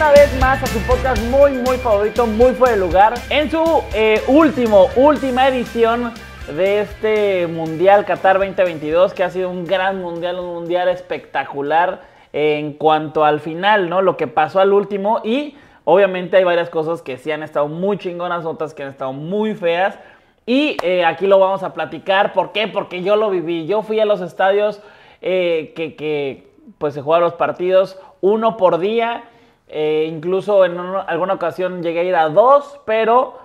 una vez más a su podcast muy, muy favorito, muy fuera de lugar, en su eh, último, última edición de este Mundial Qatar 2022, que ha sido un gran mundial, un mundial espectacular en cuanto al final, ¿no? Lo que pasó al último y obviamente hay varias cosas que sí han estado muy chingonas, otras que han estado muy feas. Y eh, aquí lo vamos a platicar. ¿Por qué? Porque yo lo viví. Yo fui a los estadios eh, que, pues se jugaban los partidos uno por día. Eh, incluso en alguna ocasión llegué a ir a dos, pero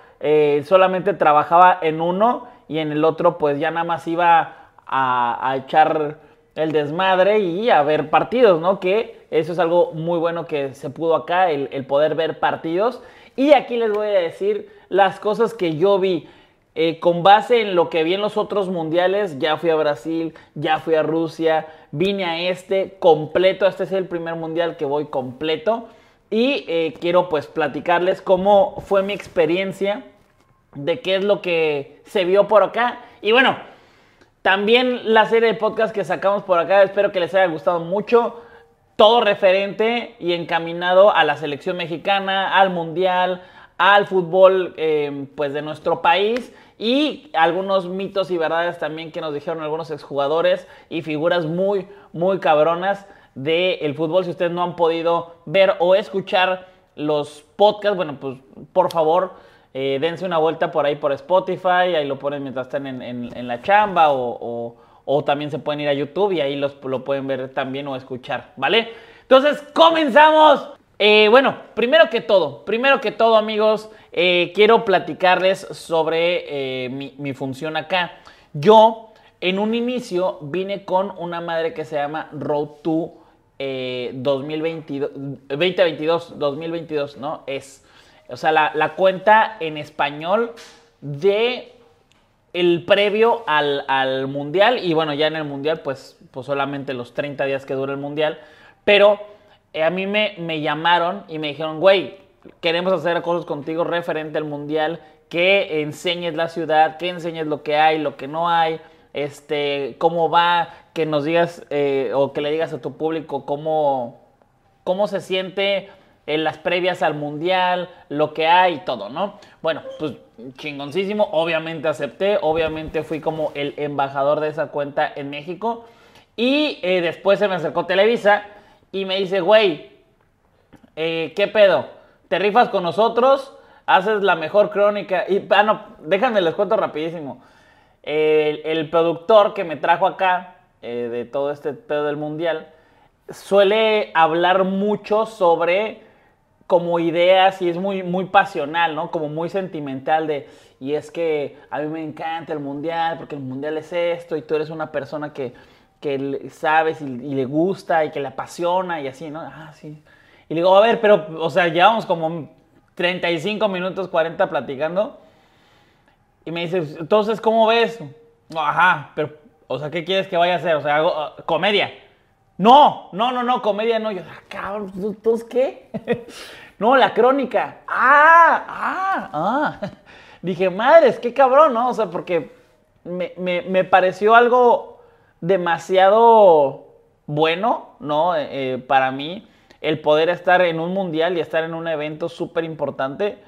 solamente trabajaba en uno y en el otro pues ya nada más iba a, echar el desmadre y a ver partidos, ¿no? Que eso es algo muy bueno que se pudo acá, el, el poder ver partidos. Y aquí les voy a decir las cosas que yo vi. Eh, con base en lo que vi en los otros mundiales, ya fui a Brasil, ya fui a Rusia, vine a este completo, este es el primer mundial que voy completo y eh, quiero pues platicarles cómo fue mi experiencia, de qué es lo que se vio por acá. Y bueno, también la serie de podcast que sacamos por acá, espero que les haya gustado mucho. Todo referente y encaminado a la selección mexicana, al mundial, al fútbol eh, pues de nuestro país. Y algunos mitos y verdades también que nos dijeron algunos exjugadores y figuras muy, muy cabronas del fútbol. Si ustedes no han podido ver o escuchar los podcasts, bueno, pues por favor eh, dense una vuelta por ahí por Spotify, ahí lo ponen mientras están en, la chamba o, también se pueden ir a YouTube y ahí los, lo pueden ver también o escuchar, ¿vale? Entonces, comenzamos. Eh, bueno, primero que todo, primero que todo amigos, eh, quiero platicarles sobre mi, mi función acá. Yo, en un inicio, vine con una madre que se llama Road to 2022, 2022, 2022, ¿no? Es o sea, la, cuenta en español de el previo al, mundial. Y bueno, ya en el mundial, pues, pues solamente los 30 días que dura el mundial. Pero eh, a mí me, me llamaron y me dijeron, güey, queremos hacer cosas contigo referente al mundial. Que enseñes la ciudad, que enseñes lo que hay, lo que no hay, este, cómo va, que nos digas eh, o que le digas a tu público cómo, cómo se siente en las previas al mundial, lo que hay y todo, ¿no? Bueno, pues chingoncísimo, obviamente acepté, obviamente fui como el embajador de esa cuenta en México y eh, después se me acercó Televisa y me dice, güey, eh, ¿qué pedo? ¿Te rifas con nosotros? Haces la mejor crónica y, ah, no, déjame les cuento rapidísimo. El, productor que me trajo acá eh, de todo este pedo del mundial suele hablar mucho sobre como ideas y es muy, muy pasional, ¿no? Como muy sentimental de, y es que a mí me encanta el mundial porque el mundial es esto y tú eres una persona que, que sabes y, le gusta y que le apasiona y así, ¿no? Ah, sí. Y le digo, a ver, pero, o sea, llevamos como 35 minutos, 40 platicando. Y me dice, entonces, ¿cómo ves? Ajá, pero, o sea, ¿qué quieres que vaya a hacer? O sea, hago uh, comedia. No, no, no, no, comedia no. Yo, ah, cabrón, ¿tú qué? no, la crónica. Ah, ah, ah. Dije, madres, qué cabrón, ¿no? O sea, porque me, pareció algo demasiado bueno, ¿no? Eh, eh, para mí, el poder estar en un mundial y estar en un evento súper importante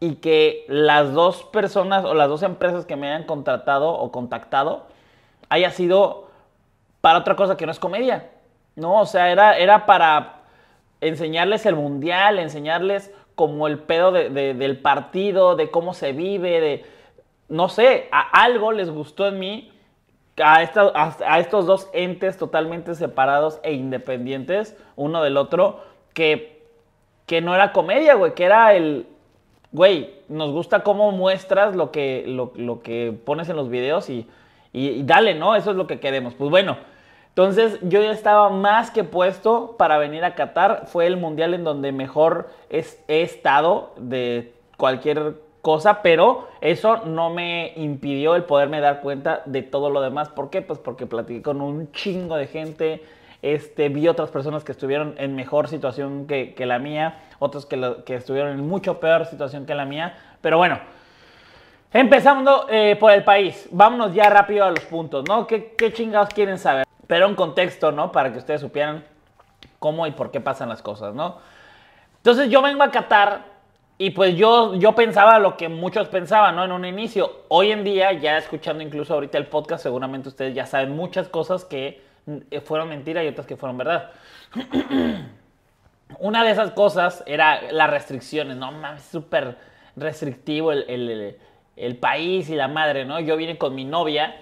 y que las dos personas o las dos empresas que me hayan contratado o contactado haya sido para otra cosa que no es comedia. No, o sea, era, era para enseñarles el mundial, enseñarles como el pedo del partido, de cómo se vive, de, no sé, a algo les gustó en mí, a, a, estos dos entes totalmente separados e independientes uno del otro, que, que no era comedia, güey, que era el, güey, nos gusta cómo muestras lo que, lo, que pones en los videos y, y dale, ¿no? Eso es lo que queremos. Pues bueno. Entonces yo ya estaba más que puesto para venir a Qatar. Fue el mundial en donde mejor he estado de cualquier cosa, pero eso no me impidió el poderme dar cuenta de todo lo demás. ¿Por qué? Pues porque platiqué con un chingo de gente. Este, vi otras personas que estuvieron en mejor situación que, la mía, otros que, estuvieron en mucho peor situación que la mía. Pero bueno, empezando eh, por el país, vámonos ya rápido a los puntos, ¿no? ¿Qué, chingados quieren saber? Pero un contexto, ¿no? Para que ustedes supieran cómo y por qué pasan las cosas, ¿no? Entonces yo vengo a Qatar y pues yo, yo pensaba lo que muchos pensaban, ¿no? En un inicio. Hoy en día, ya escuchando incluso ahorita el podcast, seguramente ustedes ya saben muchas cosas que fueron mentira y otras que fueron verdad. Una de esas cosas era las restricciones, ¿no? Mames, súper restrictivo el, país y la madre, ¿no? Yo vine con mi novia,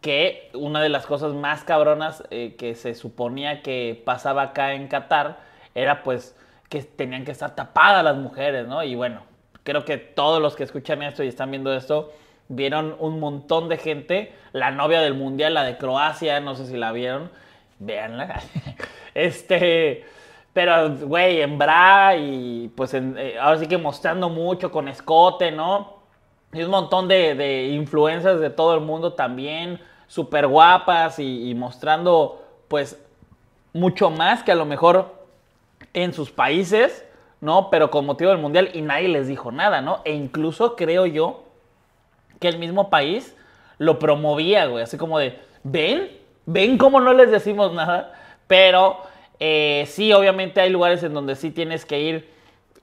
que una de las cosas más cabronas eh, que se suponía que pasaba acá en Qatar era pues que tenían que estar tapadas las mujeres, ¿no? Y bueno, creo que todos los que escuchan esto y están viendo esto, vieron un montón de gente, la novia del mundial, la de Croacia, no sé si la vieron, véanla. este pero, güey, en bra y pues eh, ahora sí que mostrando mucho con escote, ¿no? Y un montón de, influencias de todo el mundo también, súper guapas y, mostrando pues mucho más que a lo mejor en sus países, ¿no? Pero con motivo del mundial y nadie les dijo nada, ¿no? E incluso creo yo que el mismo país lo promovía, güey, así como de, ven, ven cómo no les decimos nada, pero eh, sí, obviamente hay lugares en donde sí tienes que ir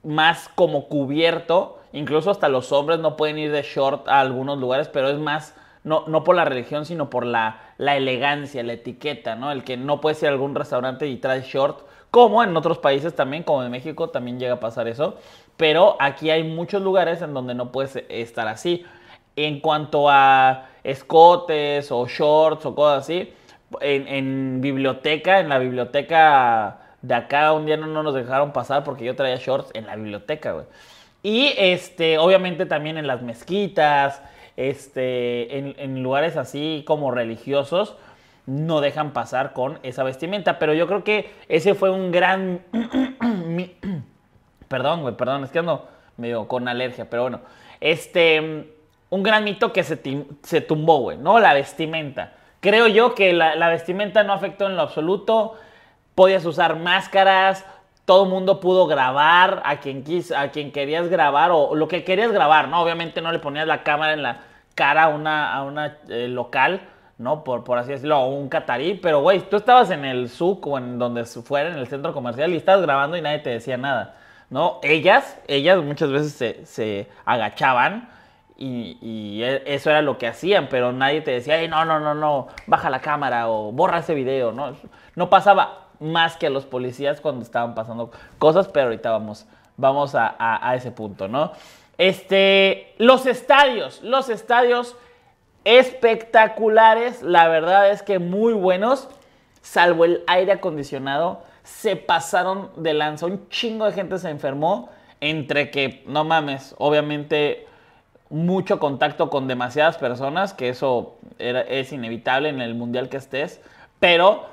más como cubierto. Incluso hasta los hombres no pueden ir de short a algunos lugares, pero es más, no, no por la religión, sino por la, la elegancia, la etiqueta, ¿no? El que no puedes ir a algún restaurante y traes short, como en otros países también, como en México también llega a pasar eso. Pero aquí hay muchos lugares en donde no puedes estar así. En cuanto a escotes o shorts o cosas así, en, biblioteca, en la biblioteca de acá, un día no, nos dejaron pasar porque yo traía shorts en la biblioteca, güey. Y este, obviamente también en las mezquitas, este, en, lugares así como religiosos, no dejan pasar con esa vestimenta. Pero yo creo que ese fue un gran. perdón, güey, perdón, es que ando medio con alergia, pero bueno. Este. Un gran mito que se, se tumbó, güey, ¿no? La vestimenta. Creo yo que la, vestimenta no afectó en lo absoluto. Podías usar máscaras, todo el mundo pudo grabar a quien, quis, a quien querías grabar o lo que querías grabar, ¿no? Obviamente no le ponías la cámara en la cara a una, a una eh, local, ¿no? Por, por así decirlo, o un catarí, pero güey, tú estabas en el SUC o en donde fuera, en el centro comercial, y estabas grabando y nadie te decía nada, ¿no? Ellas, ellas muchas veces se, se agachaban y, e, eso era lo que hacían, pero nadie te decía, no, no, no, no, baja la cámara o borra ese video, ¿no? No pasaba más que a los policías cuando estaban pasando cosas, pero ahorita vamos, vamos a, ese punto, ¿no? Este, los estadios, los estadios espectaculares, la verdad es que muy buenos, salvo el aire acondicionado, se pasaron de lanza, un chingo de gente se enfermó, entre que, no mames, obviamente mucho contacto con demasiadas personas, que eso es inevitable en el mundial que estés, pero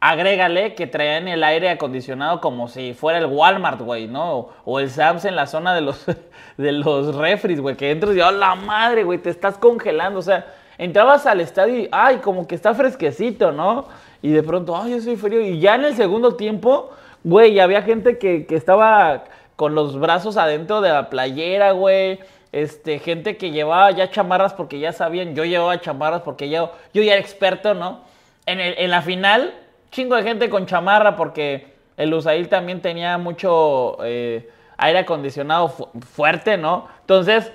agrégale que traían el aire acondicionado como si fuera el Walmart, güey, ¿no? O el Sams en la zona de los, de los refris, güey, que entras y, ¡oh, la madre, güey! Te estás congelando, o sea, entrabas al estadio y, ¡ay, como que está fresquecito, ¿no? Y de pronto, ¡ay, yo soy frío! Y ya en el segundo tiempo, güey, había gente que, que estaba con los brazos adentro de la playera, güey este, gente que llevaba ya chamarras porque ya sabían, yo llevaba chamarras porque yo, yo ya era experto, ¿no? En, el, en la final, chingo de gente con chamarra porque el Usail también tenía mucho eh, aire acondicionado fuerte, ¿no? Entonces,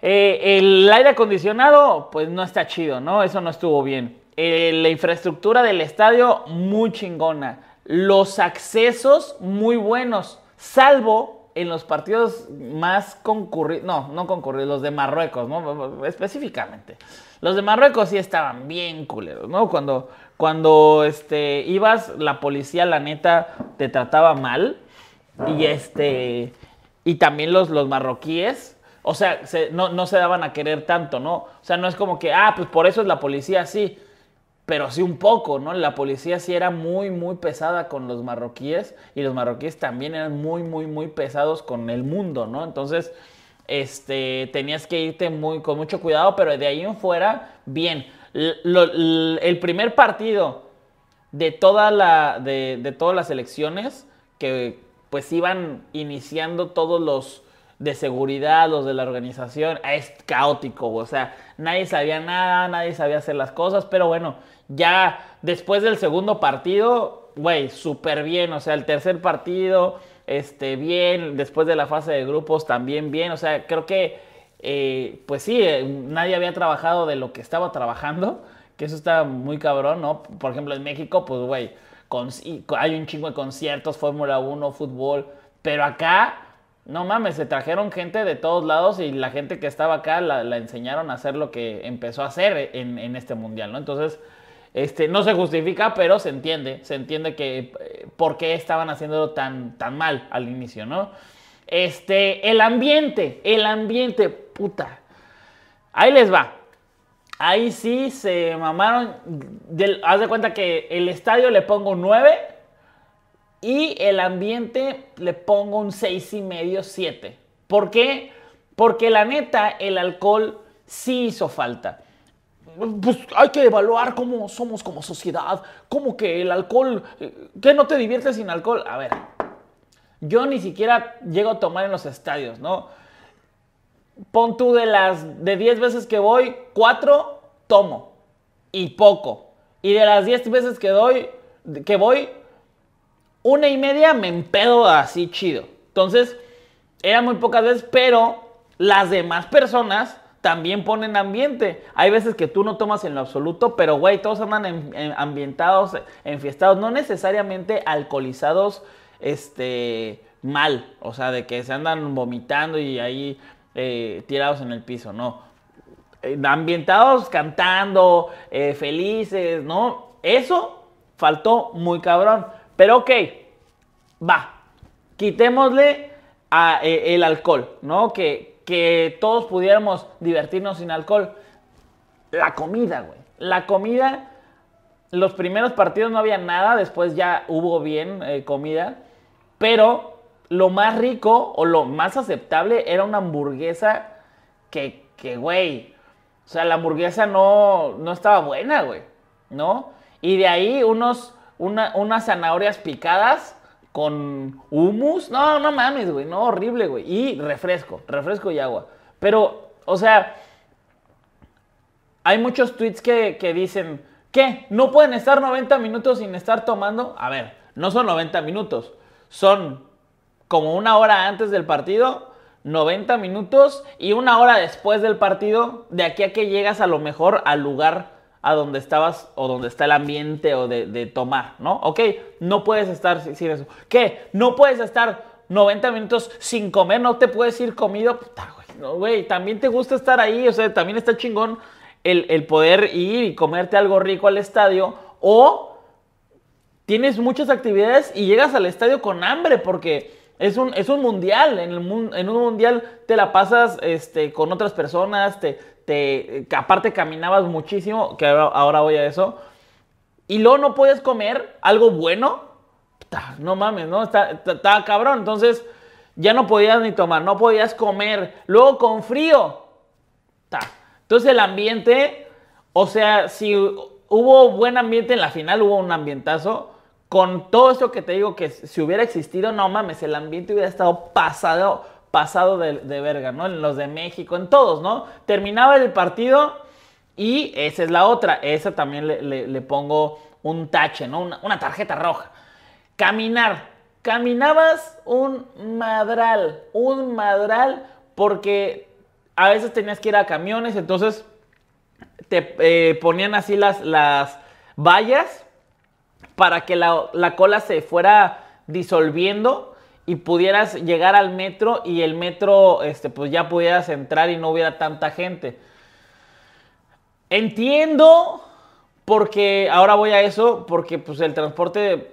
eh, el aire acondicionado, pues no está chido, ¿no? Eso no estuvo bien. Eh, la infraestructura del estadio, muy chingona. Los accesos, muy buenos. Salvo en los partidos más concurridos, no, no concurridos, los de Marruecos, ¿no? Específicamente. Los de Marruecos sí estaban bien culeros, ¿no? Cuando, cuando este, ibas, la policía, la neta, te trataba mal. Y este. Y también los, los marroquíes. O sea, no, no se daban a querer tanto, ¿no? O sea, no es como que, ah, pues por eso es la policía así pero sí un poco, ¿no? La policía sí era muy, muy pesada con los marroquíes y los marroquíes también eran muy, muy, muy pesados con el mundo, ¿no? Entonces, este, tenías que irte muy, con mucho cuidado, pero de ahí en fuera, bien. el primer partido de, toda la, de, de todas las elecciones, que pues iban iniciando todos los de seguridad, los de la organización, es caótico, o sea, nadie sabía nada, nadie sabía hacer las cosas, pero bueno, ya después del segundo partido, güey, súper bien. O sea, el tercer partido, este, bien, después de la fase de grupos también bien, o sea, creo que, eh, pues sí, eh, nadie había trabajado de lo que estaba trabajando, que eso está muy cabrón, ¿no? Por ejemplo, en México, pues, güey, hay un chingo de conciertos, Fórmula 1, fútbol, pero acá, no mames, se trajeron gente de todos lados y la gente que estaba acá la, enseñaron a hacer lo que empezó a hacer en, en este mundial, ¿no? Entonces, este, no se justifica, pero se entiende, se entiende que eh, por qué estaban haciéndolo tan, tan mal al inicio, ¿no? Este, el ambiente, el ambiente, puta. Ahí les va. Ahí sí se mamaron. haz de cuenta que el estadio le pongo un 9 y el ambiente le pongo un 6 y medio, 7. ¿Por qué? Porque la neta, el alcohol sí hizo falta pues hay que evaluar cómo somos como sociedad, cómo que el alcohol, eh, ¿qué no te diviertes sin alcohol? A ver, yo ni siquiera llego a tomar en los estadios, ¿no? Pon tú de las de 10 veces que voy, 4 tomo y poco. Y de las 10 veces que doy que voy, una y media me empedo así chido. Entonces, eran muy pocas veces, pero las demás personas también ponen ambiente. Hay veces que tú no tomas en lo absoluto, pero güey, todos andan ambientados, enfiestados, no necesariamente alcoholizados, este, mal, o sea, de que se andan vomitando y ahí eh, tirados en el piso, no. Eh, ambientados cantando, eh, felices, ¿no? Eso faltó muy cabrón. Pero ok, va, quitémosle a, el alcohol, ¿no? Que, que todos pudiéramos divertirnos sin alcohol. La comida, güey. La comida, los primeros partidos no había nada, después ya hubo bien eh, comida, pero lo más rico o lo más aceptable era una hamburguesa que, que güey, o sea, la hamburguesa no, no estaba buena, güey, ¿no? Y de ahí unos, unas zanahorias picadas con humus. No, no mames, güey. No, horrible, güey. Y refresco, refresco y agua. Pero, o sea, hay muchos tweets que, dicen, ¿qué? ¿No pueden estar 90 minutos sin estar tomando? A ver, no son 90 minutos. Son como una hora antes del partido, 90 minutos y una hora después del partido, de aquí a que llegas a lo mejor al lugar a donde estabas o donde está el ambiente o de, tomar, ¿no? Ok, no puedes estar sin eso. ¿Qué? No puedes estar 90 minutos sin comer, no te puedes ir comido. Puta, güey, güey, también te gusta estar ahí, o sea, también está chingón el, el poder ir y comerte algo rico al estadio o tienes muchas actividades y llegas al estadio con hambre porque es un, es un mundial. En, el, en un mundial te la pasas este, con otras personas, te, te, aparte caminabas muchísimo, que ahora, voy a eso. Y luego no puedes comer algo bueno. No mames, ¿no? Está, cabrón. Entonces ya no podías ni tomar, no podías comer. Luego con frío. Entonces el ambiente, o sea, si hubo buen ambiente en la final, hubo un ambientazo con todo esto que te digo que si hubiera existido, no mames, el ambiente hubiera estado pasado, pasado de, verga, ¿no? En los de México, en todos, ¿no? Terminaba el partido y esa es la otra, esa también le, pongo un tache, ¿no? Una, una, tarjeta roja. Caminar, caminabas un madral, un madral, porque a veces tenías que ir a camiones, entonces te eh, ponían así las, las vallas para que la, cola se fuera disolviendo y pudieras llegar al metro y el metro este, pues ya pudieras entrar y no hubiera tanta gente. Entiendo porque ahora voy a eso, porque pues el transporte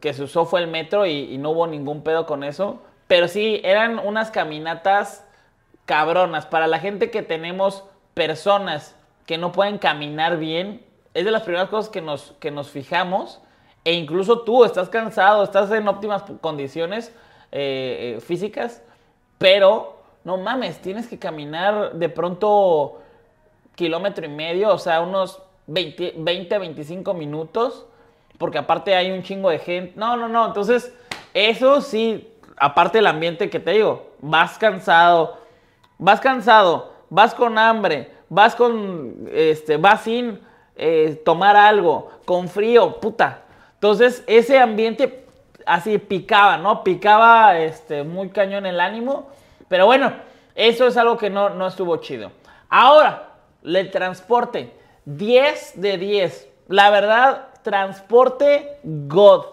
que se usó fue el metro y, y, no hubo ningún pedo con eso. Pero sí, eran unas caminatas cabronas. Para la gente que tenemos personas que no pueden caminar bien, es de las primeras cosas que nos, que nos fijamos e incluso tú estás cansado, estás en óptimas condiciones eh, eh, físicas, pero no mames, tienes que caminar de pronto kilómetro y medio, o sea, unos 20, 20 25 minutos, porque aparte hay un chingo de gente. No, no, no, entonces eso sí, aparte del ambiente que te digo, vas cansado, vas cansado, vas con hambre, vas con, este, vas sin eh, tomar algo, con frío, puta, entonces, ese ambiente así picaba, ¿no? Picaba este, muy cañón el ánimo. Pero bueno, eso es algo que no, no estuvo chido. Ahora, el transporte. 10 de 10. La verdad, transporte God.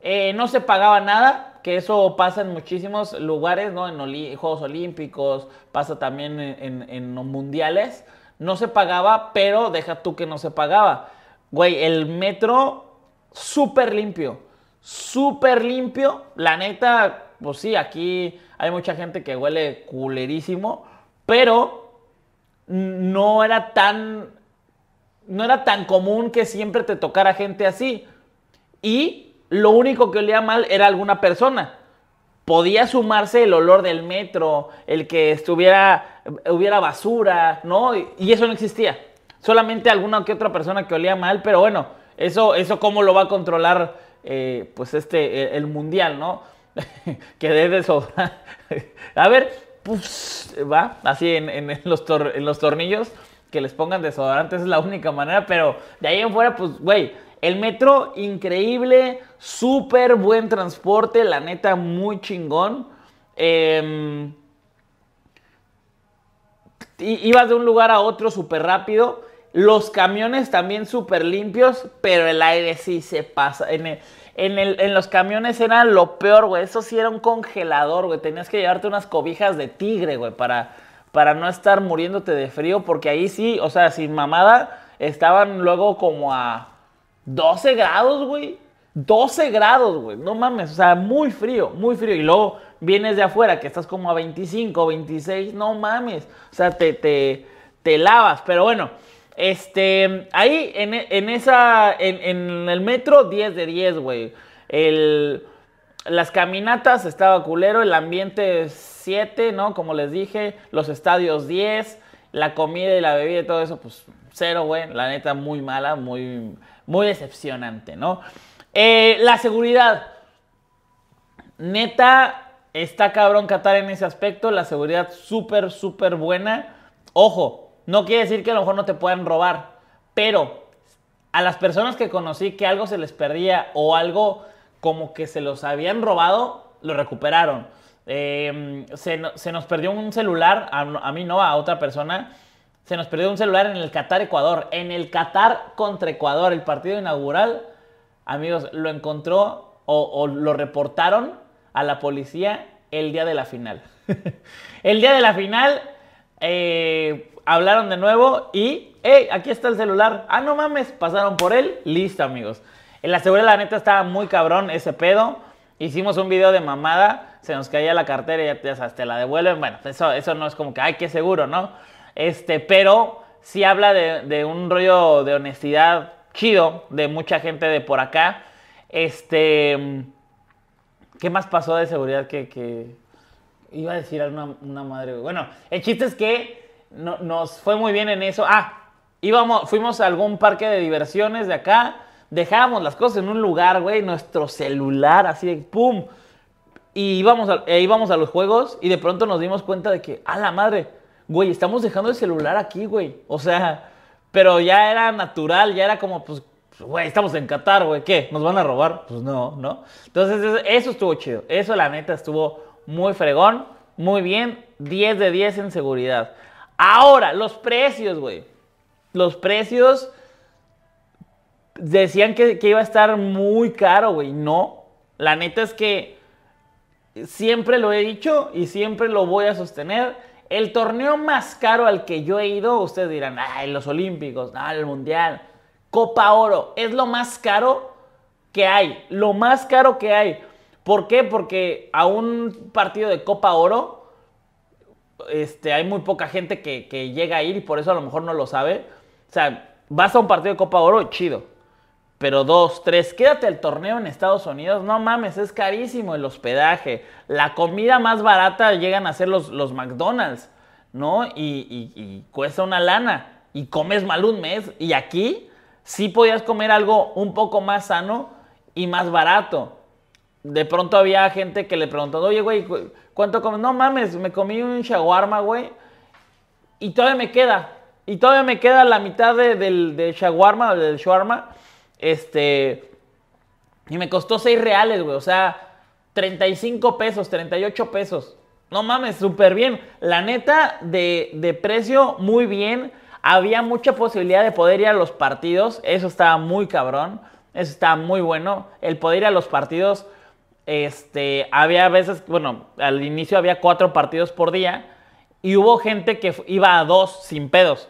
Eh, no se pagaba nada, que eso pasa en muchísimos lugares, ¿no? En Juegos Olímpicos, pasa también en, en, mundiales. No se pagaba, pero deja tú que no se pagaba. Güey, el metro súper limpio. Súper limpio. La neta, pues sí, aquí hay mucha gente que huele culerísimo, pero no era tan no era tan común que siempre te tocara gente así. Y lo único que olía mal era alguna persona. Podía sumarse el olor del metro, el que estuviera, hubiera basura, ¿no? Y eso no existía. Solamente alguna que otra persona que olía mal, pero bueno, eso, eso cómo lo va a controlar, eh, pues este, el, mundial, ¿no? que debe sobrar. a ver, va, así en, los en los tornillos que les pongan desodorantes es la única manera, pero de ahí en fuera, pues, güey, el metro increíble, súper buen transporte, la neta, muy chingón. Em, ibas de un lugar a otro súper rápido. Los camiones también súper limpios, pero el aire sí se pasa. En, en, en, los camiones era lo peor, güey. Eso sí era un congelador, güey. Tenías que llevarte unas cobijas de tigre, güey, para para no estar muriéndote de frío, porque ahí sí, o sea, sin mamada, estaban luego como a 12 grados, güey. 12 grados, güey. No mames, o sea, muy frío, muy frío. Y luego vienes de afuera, que estás como a 25, 26, no mames. O sea, te, te, te lavas. Pero bueno, este, ahí en, en esa, en, en, el metro, 10 de 10, güey. Las caminatas estaba culero, el ambiente 7, ¿no? Como les dije, los estadios 10, la comida y la bebida y todo eso, pues cero, güey. La neta, muy mala, muy, muy decepcionante, ¿no? Eh, la seguridad. Neta, está cabrón Qatar en ese aspecto. La seguridad súper, súper buena. Ojo, no quiere decir que a lo mejor no te puedan robar, pero a las personas que conocí que algo se les perdía o algo como que se los habían robado, lo recuperaron. Em, se, nos perdió un celular, a, mí no, a otra persona. Se nos perdió un celular en el Qatar-Ecuador. En el Qatar contra Ecuador, el partido inaugural, amigos, lo encontró o, lo reportaron a la policía el día de la final. el día de la final eh, hablaron de nuevo y, hey, aquí está el celular. Ah, no mames, pasaron por él. Listo, amigos. En la seguridad, la neta, estaba muy cabrón ese pedo. Hicimos un video de mamada, se nos caía la cartera y ya, ya te la devuelven. Bueno, eso, eso no es como que, ay, qué seguro, ¿no? Este, pero sí habla de, un rollo de honestidad chido de mucha gente de por acá. Este, ¿qué más pasó de seguridad que, iba a decir a una, madre? Bueno, el chiste es que nos fue muy bien en eso. Ah, íbamos, fuimos a algún parque de diversiones de acá dejábamos las cosas en un lugar, güey, nuestro celular, así de pum. Y íbamos a, e a los juegos y de pronto nos dimos cuenta de que, a la madre, güey, estamos dejando el celular aquí, güey. O sea, pero ya era natural, ya era como, pues, güey, estamos en Qatar, güey, ¿qué? ¿Nos van a robar? Pues no, ¿no? Entonces, eso estuvo chido. Eso, la neta, estuvo muy fregón, muy bien. 10 de 10 en seguridad. Ahora, los precios, güey. Los precios decían que, iba a estar muy caro, güey. No, la neta es que siempre lo he dicho y siempre lo voy a sostener. El torneo más caro al que yo he ido, ustedes dirán, ay, los Olímpicos, ah, el Mundial, Copa Oro, es lo más caro que hay, lo más caro que hay. ¿Por qué? Porque a un partido de Copa Oro, este, hay muy poca gente que, llega a ir y por eso a lo mejor no lo sabe. O sea, vas a un partido de Copa Oro, chido pero dos, tres, quédate el torneo en Estados Unidos, no mames, es carísimo el hospedaje. La comida más barata llegan a ser los, McDonald's, ¿no? Y, cuesta una lana. Y comes mal un mes. Y aquí sí podías comer algo un poco más sano y más barato. De pronto había gente que le preguntó, oye, güey, ¿cuánto comes? No mames, me comí un shawarma, güey. Y todavía me queda. Y todavía me queda la mitad del, del shawarma, del shawarma este, Y me costó 6 reales, güey. O sea, 35 pesos, 38 pesos. No mames, súper bien. La neta, de, de, precio, muy bien. Había mucha posibilidad de poder ir a los partidos. Eso estaba muy cabrón. Eso estaba muy bueno. El poder ir a los partidos. Este, había veces, bueno, al inicio había cuatro partidos por día. Y hubo gente que iba a dos sin pedos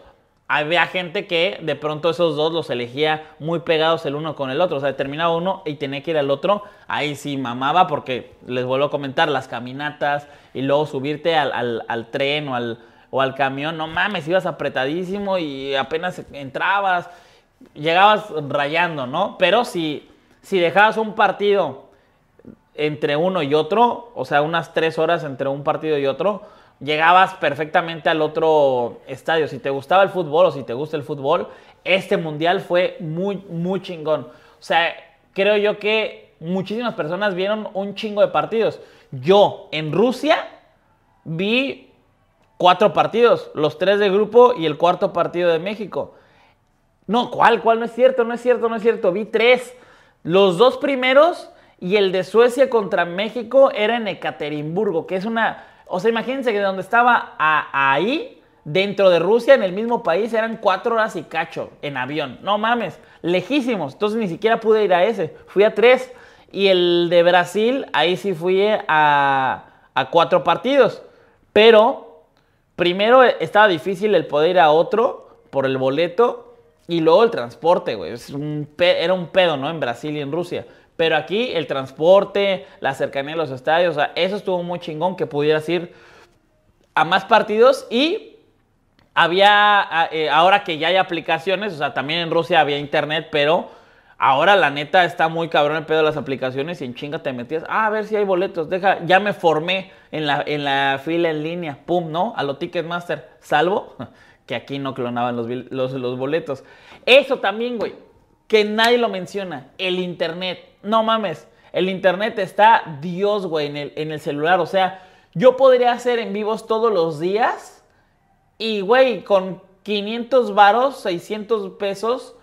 había gente que de pronto esos dos los elegía muy pegados el uno con el otro. O sea, terminaba uno y tenía que ir al otro. Ahí sí mamaba porque les vuelvo a comentar las caminatas y luego subirte al, tren o al, o al camión. No mames, ibas apretadísimo y apenas entrabas. Llegabas rayando, ¿no? Pero si, si dejabas un partido entre uno y otro, o sea, unas tres horas entre un partido y otro, llegabas perfectamente al otro estadio. Si te gustaba el fútbol o si te gusta el fútbol, este mundial fue muy, muy chingón. O sea, creo yo que muchísimas personas vieron un chingo de partidos. Yo en Rusia vi cuatro partidos, los tres de grupo y el cuarto partido de México. No, ¿cuál? ¿Cuál? No es cierto, no es cierto, no es cierto. Vi tres. Los dos primeros y el de Suecia contra México era en Ekaterimburgo, que es una o sea, imagínense que de donde estaba ahí, dentro de Rusia, en el mismo país, eran cuatro horas y cacho en avión. No mames, lejísimos. Entonces ni siquiera pude ir a ese. Fui a tres. Y el de Brasil, ahí sí fui a, a cuatro partidos. Pero primero estaba difícil el poder ir a otro por el boleto. Y luego el transporte, güey. era un pedo, ¿no? En Brasil y en Rusia. Pero aquí el transporte, la cercanía de los estadios, o sea, eso estuvo muy chingón que pudieras ir a más partidos y había, eh, ahora que ya hay aplicaciones, o sea, también en Rusia había internet, pero ahora la neta está muy cabrón el pedo de las aplicaciones y en chinga te metías, ah, a ver si hay boletos, deja, ya me formé en la, en la fila en línea, pum, ¿no? A lo Ticketmaster, salvo que aquí no clonaban los, los, los boletos. Eso también, güey que nadie lo menciona, el Internet. No mames, el Internet está Dios, güey, en el, en el celular. O sea, yo podría hacer en vivos todos los días y, güey, con 500 varos, 600 pesos,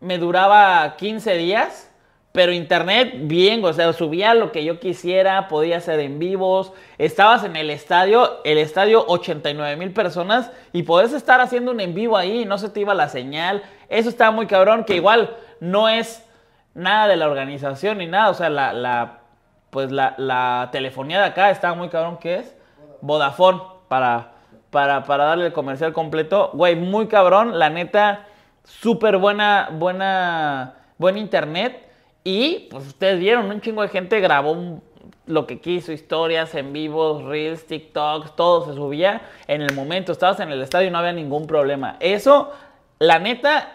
me duraba 15 días pero internet, bien, o sea, subía lo que yo quisiera, podía hacer en vivos. Estabas en el estadio, el estadio 89 mil personas y podés estar haciendo un en vivo ahí, no se te iba la señal. Eso estaba muy cabrón, que igual no es nada de la organización ni nada. O sea, la, la pues la, la, telefonía de acá estaba muy cabrón, ¿qué es? Vodafone, para, para, para darle el comercial completo. Güey, muy cabrón, la neta, súper buena, buena, buen internet. Y pues ustedes vieron, un chingo de gente grabó lo que quiso, historias en vivos, reels, TikToks, todo se subía en el momento. Estabas en el estadio y no había ningún problema. Eso, la neta,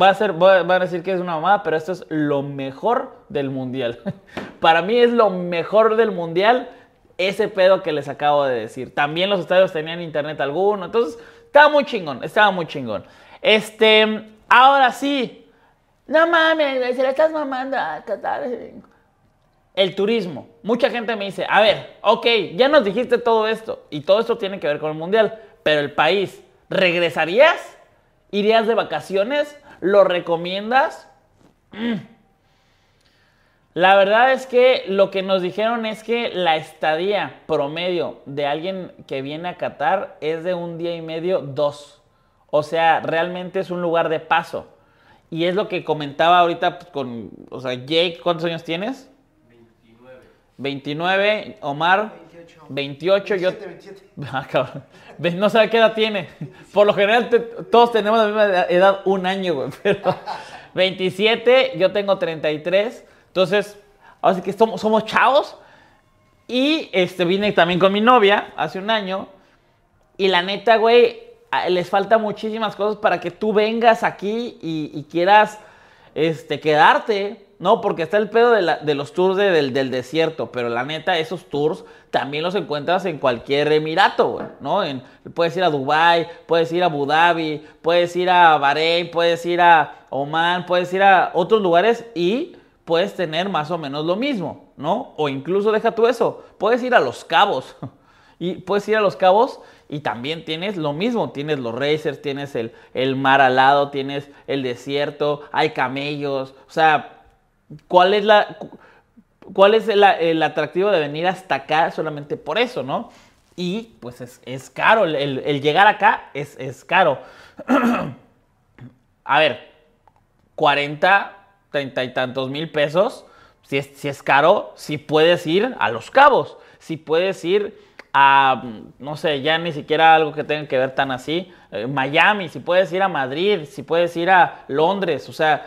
va a ser, van a decir que es una mamada, pero esto es lo mejor del mundial. Para mí es lo mejor del mundial ese pedo que les acabo de decir. También los estadios tenían internet alguno, entonces estaba muy chingón, estaba muy chingón. Este, ahora sí, no mames, se la estás mamando a El turismo. Mucha gente me dice, a ver, ok, ya nos dijiste todo esto y todo esto tiene que ver con el mundial, pero el país, ¿regresarías? ¿Irías de vacaciones? ¿Lo recomiendas? Mm. La verdad es que lo que nos dijeron es que la estadía promedio de alguien que viene a Qatar es de un día y medio, dos. O sea, realmente es un lugar de paso. Y es lo que comentaba ahorita pues, con, o sea, Jake, ¿cuántos años tienes? 29. 29, Omar. 28. 28 yo... 27. Ah, cabrón. No sé qué edad tiene. Por lo general todos tenemos la misma edad, un año, güey. Pero 27, yo tengo 33. Entonces, ahora sí que somos, somos chavos. Y este, vine también con mi novia hace un año. Y la neta, güey, les falta muchísimas cosas para que tú vengas aquí y, quieras este, quedarte, ¿no? Porque está el pedo de, los tours del, desierto, pero la neta, esos tours también los encuentras en cualquier emirato, ¿no? puedes ir a Dubai, puedes ir a Abu Dhabi, puedes ir a Bahrein, puedes ir a Oman, puedes ir a otros lugares y puedes tener más o menos lo mismo, ¿no? O incluso deja tú eso, puedes ir a Los Cabos y puedes ir a Los Cabos y también tienes lo mismo, tienes los racers, tienes el, el mar al lado, tienes el desierto, hay camellos, o sea, ¿cuál es la... ¿Cuál es el, atractivo de venir hasta acá solamente por eso, no? Y pues es, caro, el, llegar acá es, es caro. a ver, 40, 30 y tantos mil pesos, si es, si es caro, si puedes ir a Los Cabos, si puedes ir a, no sé, ya ni siquiera algo que tenga que ver tan así, eh, Miami, si puedes ir a Madrid, si puedes ir a Londres, o sea,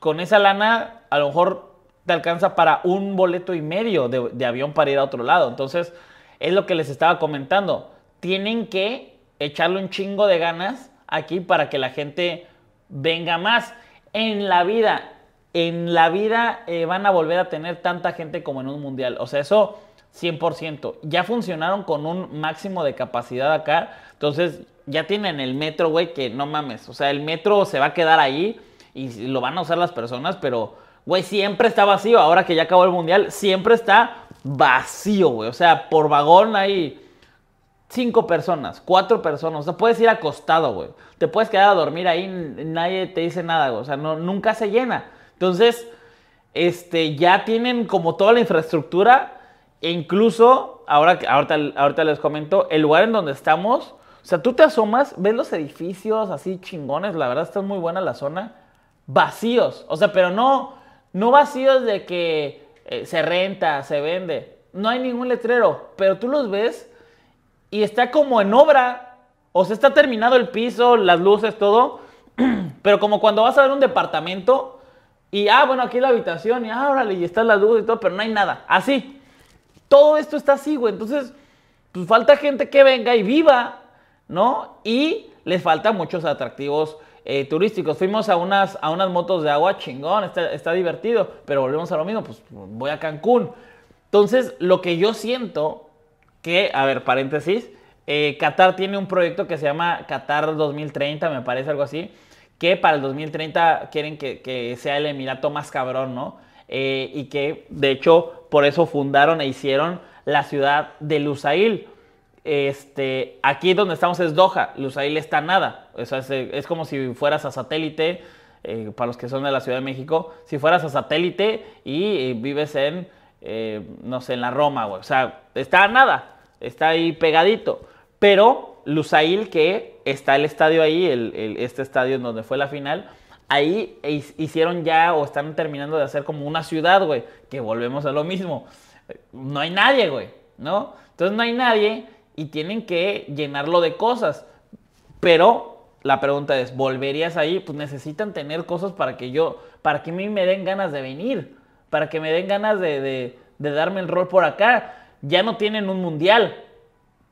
con esa lana a lo mejor te alcanza para un boleto y medio de, avión para ir a otro lado. Entonces, es lo que les estaba comentando. Tienen que echarle un chingo de ganas aquí para que la gente venga más. En la vida, en la vida eh, van a volver a tener tanta gente como en un mundial. O sea, eso 100%. Ya funcionaron con un máximo de capacidad acá. Entonces, ya tienen el metro, güey, que no mames. O sea, el metro se va a quedar ahí y lo van a usar las personas, pero, güey, siempre está vacío. Ahora que ya acabó el mundial, siempre está vacío, güey. O sea, por vagón hay cinco personas, cuatro personas. O sea, puedes ir acostado, güey. Te puedes quedar a dormir ahí, nadie te dice nada, güey. O sea, no, nunca se llena. Entonces, este, ya tienen como toda la infraestructura. E incluso, ahora, ahorita, ahorita les comento, el lugar en donde estamos. O sea, tú te asomas, ves los edificios así chingones, la verdad está muy buena la zona. Vacíos. O sea, pero no, no vacíos de que eh, se renta, se vende. No hay ningún letrero, pero tú los ves y está como en obra. O sea, está terminado el piso, las luces, todo. Pero como cuando vas a ver un departamento y, ah, bueno, aquí la habitación y, ah, órale, y está la luz y todo, pero no hay nada. Así. Todo esto está así, güey. Entonces, pues falta gente que venga y viva, ¿no? Y les faltan muchos atractivos eh, turísticos. Fuimos a unas, a unas motos de agua chingón, está, está divertido, pero volvemos a lo mismo, pues voy a Cancún. Entonces, lo que yo siento que, a ver, paréntesis, eh, Qatar tiene un proyecto que se llama Qatar 2030, me parece algo así, que para el 2030 quieren que, sea el Emirato más cabrón, ¿no? Eh, y que de hecho por eso fundaron e hicieron la ciudad de Lusail. Este, aquí donde estamos es Doha, Lusail está nada. Sea, es, como si fueras a satélite, eh, para los que son de la Ciudad de México, si fueras a satélite y vives en, no sé, en la Roma. O sea, está nada está ahí pegadito. Pero Lusail, que está el estadio ahí, el, este estadio en donde fue la final, ahí hicieron ya o están terminando de hacer como una ciudad, güey, que volvemos a lo mismo. No hay nadie, güey, ¿no? Entonces no hay nadie y tienen que llenarlo de cosas. Pero la pregunta es, ¿volverías ahí? Pues necesitan tener cosas para que yo, para que a mí me den ganas de venir, para que me den ganas de, de darme el rol por acá ya no tienen un mundial.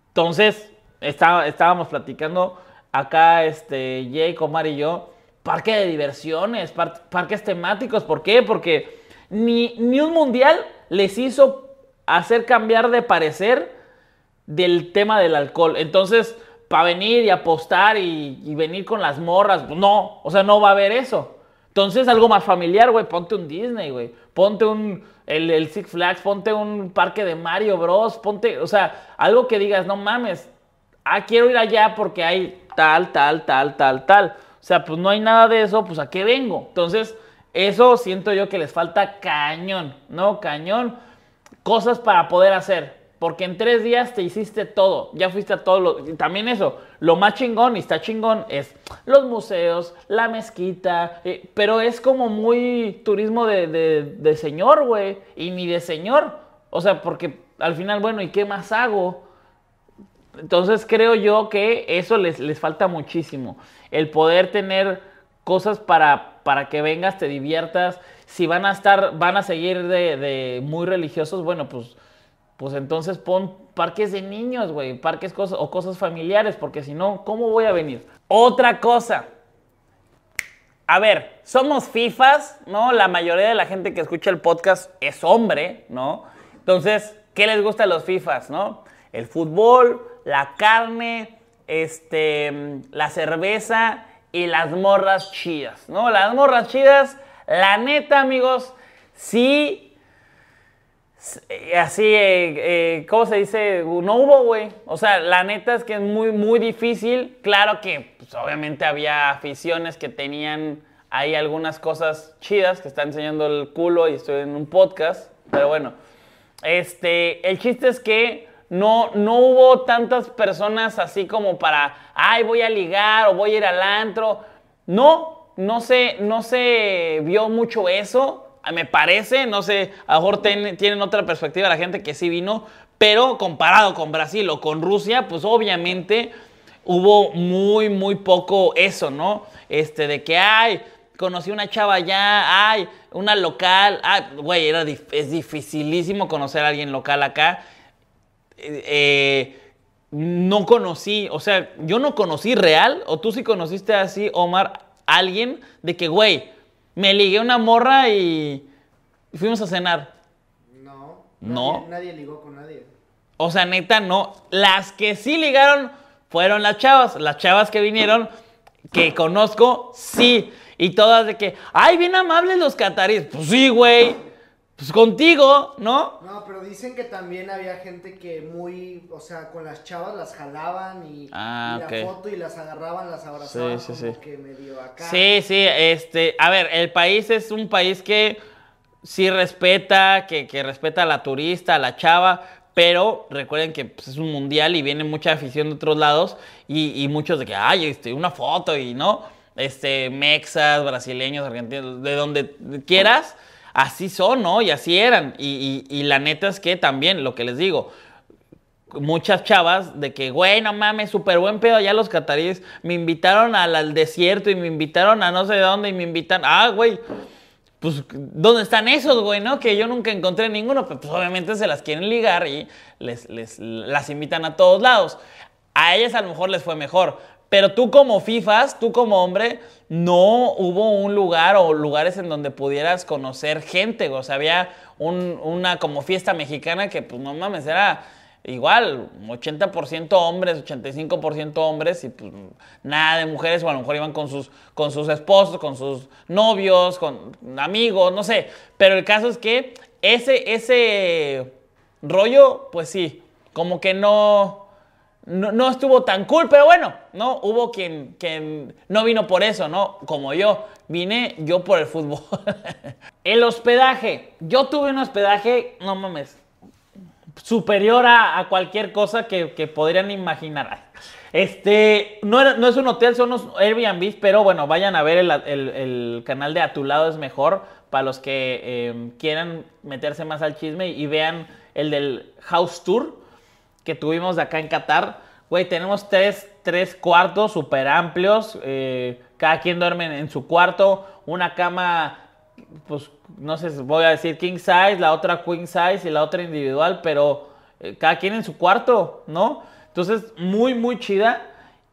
Entonces, estábamos platicando acá, este, Jake, Omar y yo, parque de diversiones, parques temáticos. ¿Por qué? Porque ni, ni un mundial les hizo hacer cambiar de parecer del tema del alcohol. Entonces, para venir y apostar y, venir con las morras, no, o sea, no va a haber eso. Entonces, algo más familiar, güey, ponte un Disney, güey. Ponte un, el, Six Flags, ponte un parque de Mario Bros, ponte, o sea, algo que digas, no mames, ah, quiero ir allá porque hay tal, tal, tal, tal, tal. O sea, pues no hay nada de eso, pues a qué vengo. Entonces, eso siento yo que les falta cañón, ¿no? Cañón, cosas para poder hacer. Porque en tres días te hiciste todo. Ya fuiste a todo lo. También eso. Lo más chingón y está chingón es los museos, la mezquita. Eh, pero es como muy turismo de, señor, güey. Y ni de señor. O sea, porque al final, bueno, ¿y qué más hago? Entonces creo yo que eso les, les falta muchísimo. El poder tener cosas para, para que vengas, te diviertas. Si van a estar, van a seguir de, de muy religiosos, bueno, pues pues entonces pon parques de niños, güey, parques cosas, o cosas familiares, porque si no, ¿cómo voy a venir? Otra cosa. A ver, somos FIFAs, ¿no? La mayoría de la gente que escucha el podcast es hombre, ¿no? Entonces, ¿qué les gusta a los FIFAs, no? El fútbol, la carne, este, la cerveza y las morras chidas, ¿no? Las morras chidas, la neta, amigos, sí eh, así, eh, eh, ¿cómo se dice? No hubo, güey. O sea, la neta es que es muy, muy difícil. Claro que, pues, obviamente había aficiones que tenían hay algunas cosas chidas que está enseñando el culo y estoy en un podcast, pero bueno. Este, el chiste es que no, no hubo tantas personas así como para, ay, voy a ligar o voy a ir al antro. No, no se, no se vio mucho eso, me parece, no sé, a lo mejor tienen otra perspectiva la gente que sí vino, pero comparado con Brasil o con Rusia, pues obviamente hubo muy, muy poco eso, ¿no? Este, de que, ay, conocí una chava allá, ay, una local, ay, güey, era, es dificilísimo conocer a alguien local acá. Eh, no conocí, o sea, yo no conocí real, o tú sí conociste así, Omar, alguien de que, güey, me ligué una morra y fuimos a cenar. No. No. Nadie, ligó con nadie. O sea, neta, no. Las que sí ligaron fueron las chavas. Las chavas que vinieron, que conozco, sí. Y todas de que, ay, bien amables los cataríes. Pues sí, güey. Pues contigo, ¿no? No, pero dicen que también había gente que muy, o sea, con las chavas las jalaban y, ah, la foto y las agarraban, las abrazaban sí, sí, como que medio acá. Sí, sí, este, a ver, el país es un país que sí respeta, que, que respeta a la turista, a la chava, pero recuerden que pues, es un mundial y viene mucha afición de otros lados y, y muchos de que, ay, este, una foto y no, este, mexas, brasileños, argentinos, de donde quieras así son, ¿no? Y así eran. Y, la neta es que también, lo que les digo, muchas chavas de que, güey, no mames, súper buen pedo allá los cataríes. Me invitaron al, desierto y me invitaron a no sé de dónde y me invitan. Ah, güey. Pues, ¿dónde están esos, güey, no? Que yo nunca encontré ninguno, pero pues obviamente se las quieren ligar y les, les, las invitan a todos lados. A ellas a lo mejor les fue mejor, pero tú como FIFAs, tú como hombre, no hubo un lugar o lugares en donde pudieras conocer gente. O sea, había una como fiesta mexicana que, pues no mames, era igual, 80% hombres, 85% hombres y pues nada de mujeres, o a lo mejor iban con sus, con sus esposos, con sus novios, con amigos, no sé. Pero el caso es que ese, ese rollo, pues sí, como que no no, estuvo tan cool, pero bueno, ¿no? Hubo quien, no vino por eso, ¿no? Como yo, vine yo por el fútbol. el hospedaje. Yo tuve un hospedaje, no mames, superior a, cualquier cosa que, podrían imaginar. Este, no, no, es un hotel, son unos Airbnb, pero bueno, vayan a ver el, canal de A Tu Lado es Mejor para los que em, quieran meterse más al chisme y vean el del House Tour que tuvimos acá en Qatar. Güey, tenemos tres, tres cuartos súper amplios. Eh, cada quien duerme en su cuarto. Una cama, pues no sé, voy a decir king size, la otra queen size y la otra individual, pero eh, cada quien en su cuarto, ¿no? Entonces, muy, muy chida.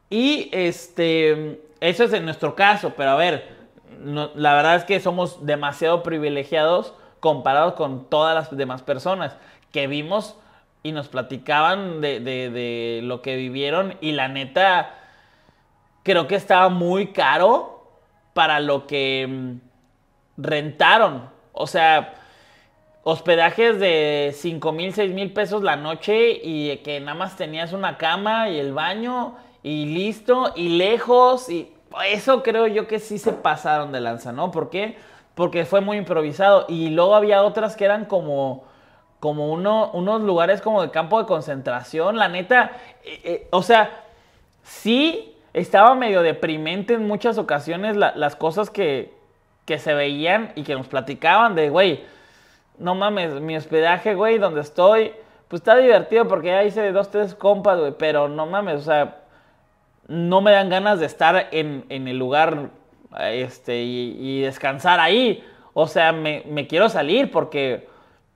Y este, eso es en nuestro caso, pero a ver, la verdad es que somos demasiado privilegiados comparados con todas las demás personas que vimos y nos platicaban de, lo que vivieron y la neta creo que estaba muy caro para lo que mm, rentaron. O sea, hospedajes de 5 mil, 6 mil pesos la noche y que nada más tenías una cama y el baño y listo y lejos y eso creo yo que sí se pasaron de lanza, ¿no? ¿Por qué? Porque fue muy improvisado y luego había otras que eran como como uno, unos lugares como de campo de concentración. La neta, eh, eh, o sea, sí estaba medio deprimente en muchas ocasiones las cosas que, que se veían y que nos platicaban de, güey, no mames, mi hospedaje, güey, donde estoy, pues está divertido porque ya hice dos, tres compas, güey, pero no mames, o sea, no me dan ganas de estar en, el lugar este, y, descansar ahí. O sea, me, me quiero salir porque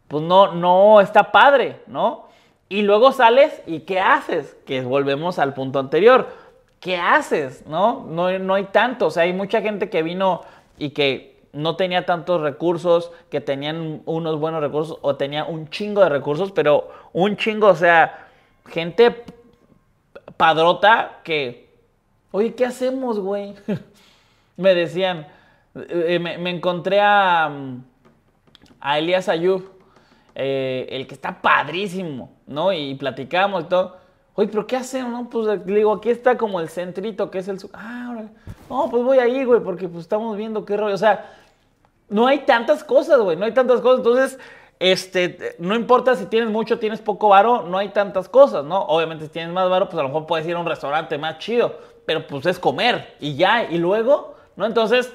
pues no, no está padre, ¿no? Y luego sales y ¿qué haces? Que volvemos al punto anterior. ¿Qué haces? ¿No? No, no hay tanto. O sea, hay mucha gente que vino y que no tenía tantos recursos, que tenían unos buenos recursos o tenía un chingo de recursos, pero un chingo, o sea, gente padrota que, oye, ¿qué hacemos, güey? me decían, eh, me, encontré a, a Elías Ayub eh, el que está padrísimo, ¿no? Y platicamos y todo. Oye, pero ¿qué hacen? No, pues le digo, aquí está como el centrito, que es el... Ah. No, pues voy ahí, güey, porque pues estamos viendo qué rollo. O sea, no hay tantas cosas, güey, no hay tantas cosas. Entonces, este, no importa si tienes mucho, tienes poco varo, no hay tantas cosas, ¿no? Obviamente si tienes más varo, pues a lo mejor puedes ir a un restaurante más chido, pero pues es comer y ya, y luego, ¿no? Entonces,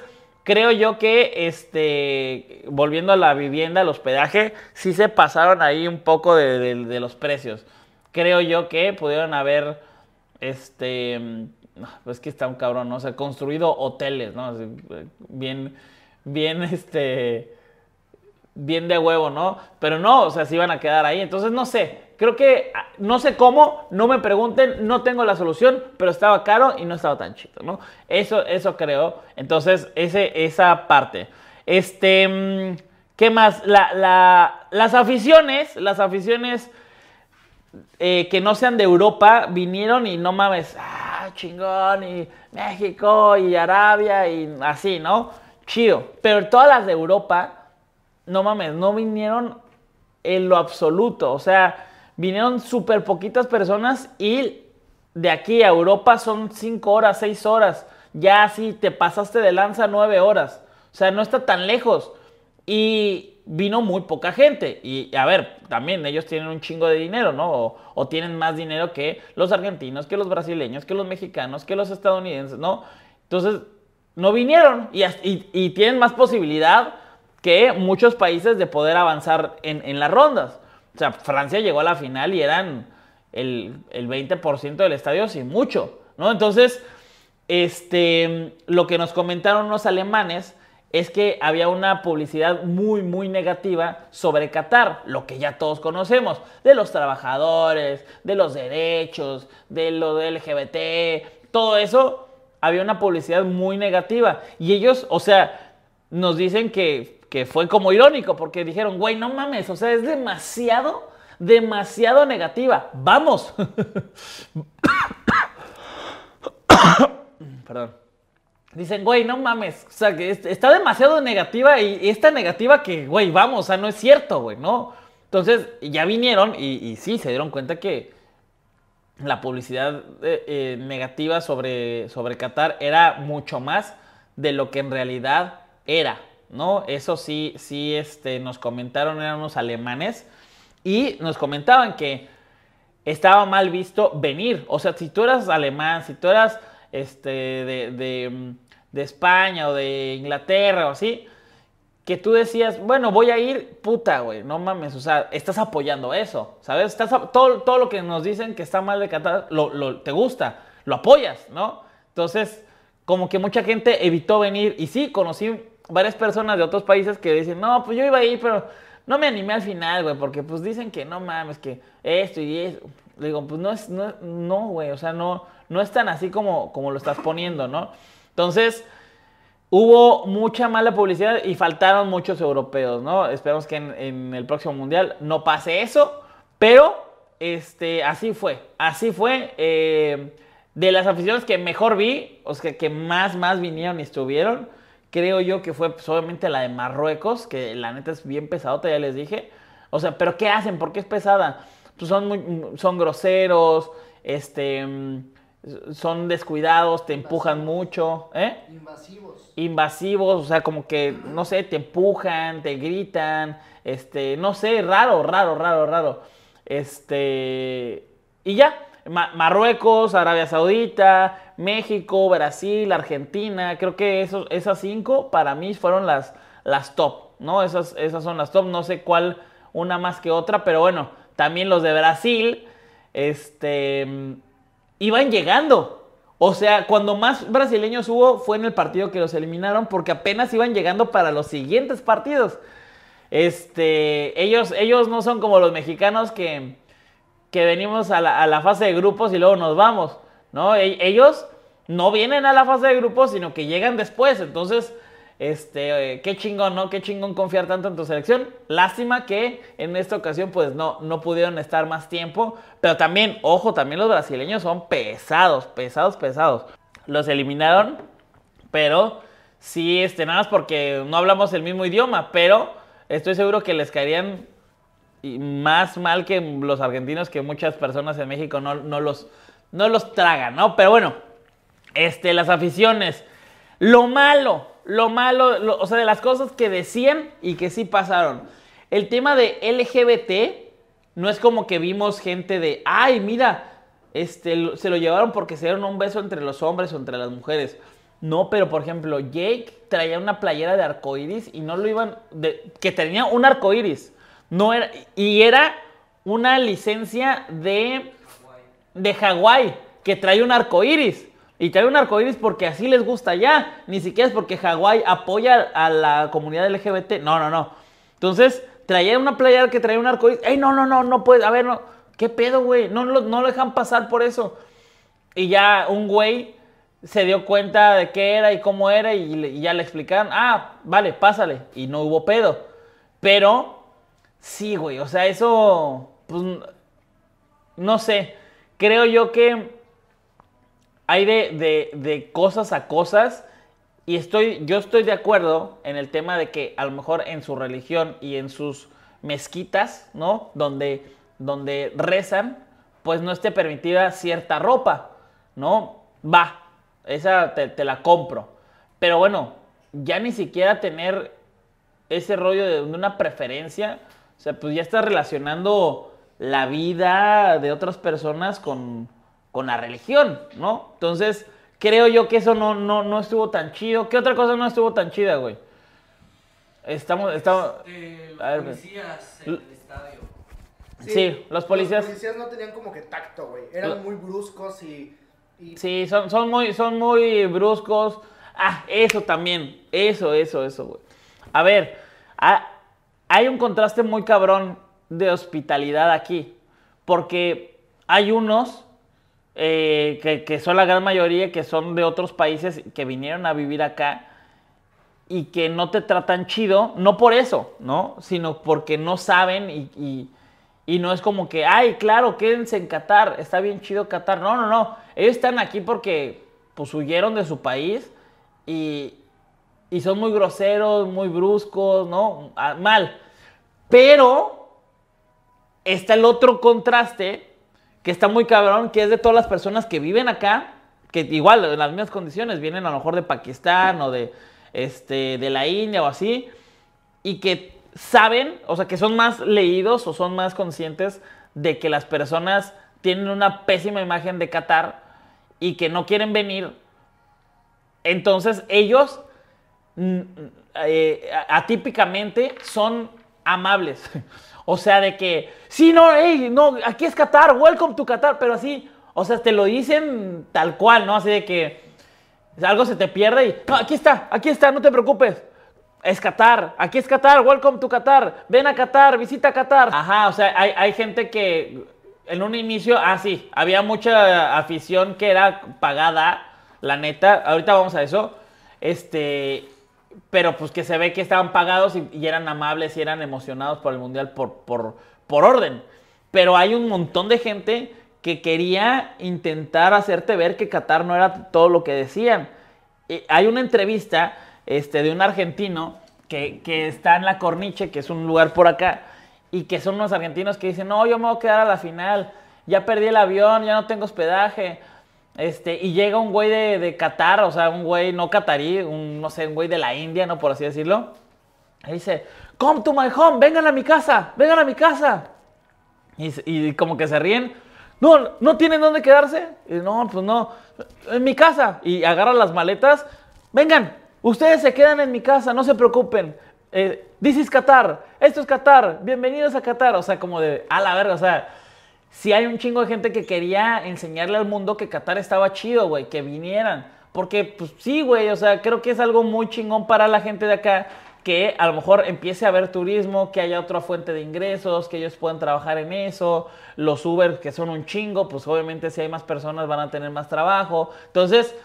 creo yo que, este, volviendo a la vivienda, al hospedaje, sí se pasaron ahí un poco de, los precios. Creo yo que pudieron haber, este, pues que está un cabrón, ¿no? O sea, construido hoteles, ¿no? Bien, bien, este bien de huevo, ¿no? Pero no, o sea, se iban a quedar ahí. Entonces, no sé, creo que, ah, no sé cómo, no me pregunten, no tengo la solución, pero estaba caro y no estaba tan chido, ¿no? Eso, eso creo. Entonces, ese, esa parte. Este, mm, ¿qué más? las aficiones, las aficiones eh, que no sean de Europa vinieron y no mames, ah, chingón, y México y Arabia y así, ¿no? Chido. Pero todas las de Europa no mames, no vinieron en lo absoluto. O sea, vinieron súper poquitas personas y de aquí a Europa son cinco horas, seis horas. Ya así te pasaste de lanza nueve horas. O sea, no está tan lejos. Y vino muy poca gente. Y a ver, también ellos tienen un chingo de dinero, ¿no? O, tienen más dinero que los argentinos, que los brasileños, que los mexicanos, que los estadounidenses, ¿no? Entonces, no vinieron y tienen más posibilidad que muchos países de poder avanzar en, las rondas. O sea, Francia llegó a la final y eran el, 20% del estadio sin mucho, ¿no? Entonces, este, lo que nos comentaron los alemanes es que había una publicidad muy, muy negativa sobre Qatar, lo que ya todos conocemos, de los trabajadores, de los derechos, de lo del LGBT, todo eso, había una publicidad muy negativa. Y ellos, o sea, nos dicen que que fue como irónico, porque dijeron, güey, no mames, o sea, es demasiado, demasiado negativa. Vamos. Perdón. Dicen, güey, no mames, o sea, que está demasiado negativa y esta negativa que, güey, vamos, o sea, no es cierto, güey, ¿no? Entonces, ya vinieron y, sí, se dieron cuenta que la publicidad eh, eh, negativa sobre, sobre Qatar era mucho más de lo que en realidad era. ¿No? Eso sí, sí este, nos comentaron, eran unos alemanes, y nos comentaban que estaba mal visto venir. O sea, si tú eras alemán, si tú eras este, de, de, España o de Inglaterra o así, que tú decías, bueno, voy a ir, puta, güey, no mames, o sea, estás apoyando eso, ¿sabes? Estás, todo, todo lo que nos dicen que está mal de Qatar, lo, lo, te gusta, lo apoyas, ¿no? Entonces, como que mucha gente evitó venir, y sí, conocí varias personas de otros países que dicen, no, pues yo iba a ir, pero no me animé al final, güey, porque pues dicen que no mames, que esto y eso. Le digo, pues no es, no, güey, o sea, no, no es tan así como, como lo estás poniendo, ¿no? Entonces, hubo mucha mala publicidad y faltaron muchos europeos, ¿no? Esperamos que en, el próximo mundial no pase eso, pero este, así fue, así fue. Eh, de las aficiones que mejor vi, o sea, que más, más vinieron y estuvieron, creo yo que fue pues, obviamente la de Marruecos, que la neta es bien pesadota, ya les dije. O sea, ¿pero qué hacen? ¿Por qué es pesada? Pues son, muy, son groseros, este, son descuidados, te empujan mucho. ¿eh? Invasivos. Invasivos, o sea, como que, no sé, te empujan, te gritan, este, no sé, raro, raro, raro, raro. Este, y ya, Marruecos, Arabia Saudita, México, Brasil, Argentina, creo que esas cinco para mí fueron las, las top, ¿no? Esas, esas son las top, no sé cuál una más que otra, pero bueno, también los de Brasil, este, iban llegando. O sea, cuando más brasileños hubo fue en el partido que los eliminaron porque apenas iban llegando para los siguientes partidos. Este, ellos, ellos no son como los mexicanos que que venimos a la, fase de grupos y luego nos vamos, ¿no? E, ellos no vienen a la fase de grupos, sino que llegan después. Entonces, este, eh, qué chingón, ¿no? Qué chingón confiar tanto en tu selección. Lástima que en esta ocasión, pues no, no pudieron estar más tiempo. Pero también, ojo, también los brasileños son pesados, pesados, pesados. Los eliminaron, pero sí, este, nada más porque no hablamos el mismo idioma, pero estoy seguro que les caerían y más mal que los argentinos, que muchas personas en México no, no los, no los tragan, ¿no? Pero bueno, este, las aficiones. Lo malo, lo malo, o sea, de las cosas que decían y que sí pasaron. El tema de LGBT, no es como que vimos gente de, ay, mira, este, se lo llevaron porque se dieron un beso entre los hombres o entre las mujeres. No, pero por ejemplo, Jake traía una playera de arcoiris y no lo iban. De, que tenía un arcoiris. No era. Y era una licencia de. de Hawái. Que trae un arcoiris. Y trae un arcoiris porque así les gusta ya. Ni siquiera es porque Hawái apoya a la comunidad LGBT. No, no, no. Entonces, traía una playera que traía un arcoiris. ¡Ey, no, no, no! No puede. A ver, no. ¿Qué pedo, güey? No, no, no lo dejan pasar por eso. Y ya un güey se dio cuenta de qué era y cómo era y, ya le explicaron, ah, vale, pásale. Y no hubo pedo. Pero, sí, güey, o sea, eso, pues, no sé, creo yo que hay de, de, cosas a cosas y estoy, yo estoy de acuerdo en el tema de que a lo mejor en su religión y en sus mezquitas, ¿no? Donde, donde rezan, pues no esté permitida cierta ropa, ¿no? Va, esa te, la compro. Pero bueno, ya ni siquiera tener ese rollo de, una preferencia, o sea, pues ya estás relacionando la vida de otras personas con, la religión, ¿no? Entonces, creo yo que eso no, no, no estuvo tan chido. ¿Qué otra cosa no estuvo tan chida, güey? Estamos, estamos... Eh, los policías en el estadio. Sí, los policías... Los policías no tenían como que tacto, güey. Eran muy bruscos y Sí, son, son, muy, son muy bruscos. Ah, eso también. Eso, eso, eso, güey. A ver, hay un contraste muy cabrón de hospitalidad aquí. Porque hay unos eh, que, son la gran mayoría, que son de otros países, que vinieron a vivir acá y que no te tratan chido, no por eso, ¿no? Sino porque no saben y y no es como que, ay, claro, quédense en Qatar, está bien chido Qatar. No, no, no. Ellos están aquí porque pues huyeron de su país y, y son muy groseros, muy bruscos, ¿no? Ah, mal. Pero está el otro contraste que está muy cabrón, que es de todas las personas que viven acá, que igual en las mismas condiciones, vienen a lo mejor de Pakistán o de, este, de la India o así, y que saben, o sea, que son más leídos o son más conscientes de que las personas tienen una pésima imagen de Qatar y que no quieren venir. Entonces ellos eh, atípicamente son amables. o sea, de que, sí, no, hey, no, aquí es Qatar, welcome to Qatar, pero así, o sea, te lo dicen tal cual, ¿no? Así de que algo se te pierde y, no, aquí está, aquí está, no te preocupes es Qatar, aquí es Qatar, welcome to Qatar, ven a Qatar, visita Qatar. Ajá, o sea, hay, gente que en un inicio, ah, sí, había mucha afición que era pagada, la neta, ahorita vamos a eso, este, pero pues que se ve que estaban pagados y, eran amables y eran emocionados por el Mundial por, por, por orden. Pero hay un montón de gente que quería intentar hacerte ver que Qatar no era todo lo que decían. hay una entrevista este, de un argentino que, está en la Corniche, que es un lugar por acá, y que son unos argentinos que dicen, no, yo me voy a quedar a la final, ya perdí el avión, ya no tengo hospedaje. Este, y llega un güey de, Qatar, o sea, un güey no catarí, un, no sé, un güey de la India, ¿no? Por así decirlo. Y dice, come to my home, vengan a mi casa, vengan a mi casa. Y, y como que se ríen. No, ¿no tienen dónde quedarse? Y no, pues no, en mi casa. Y agarran las maletas, vengan, Ustedes se quedan en mi casa, no se preocupen. Eh, this is Qatar, esto es Qatar, bienvenidos a Qatar. O sea, como de, a la verga, o sea, si hay un chingo de gente que quería enseñarle al mundo que Qatar estaba chido, güey, que vinieran. Porque, pues sí, güey, o sea, creo que es algo muy chingón para la gente de acá que a lo mejor empiece a haber turismo, que haya otra fuente de ingresos, que ellos puedan trabajar en eso. Los Uber, que son un chingo, pues obviamente si hay más personas van a tener más trabajo. Entonces,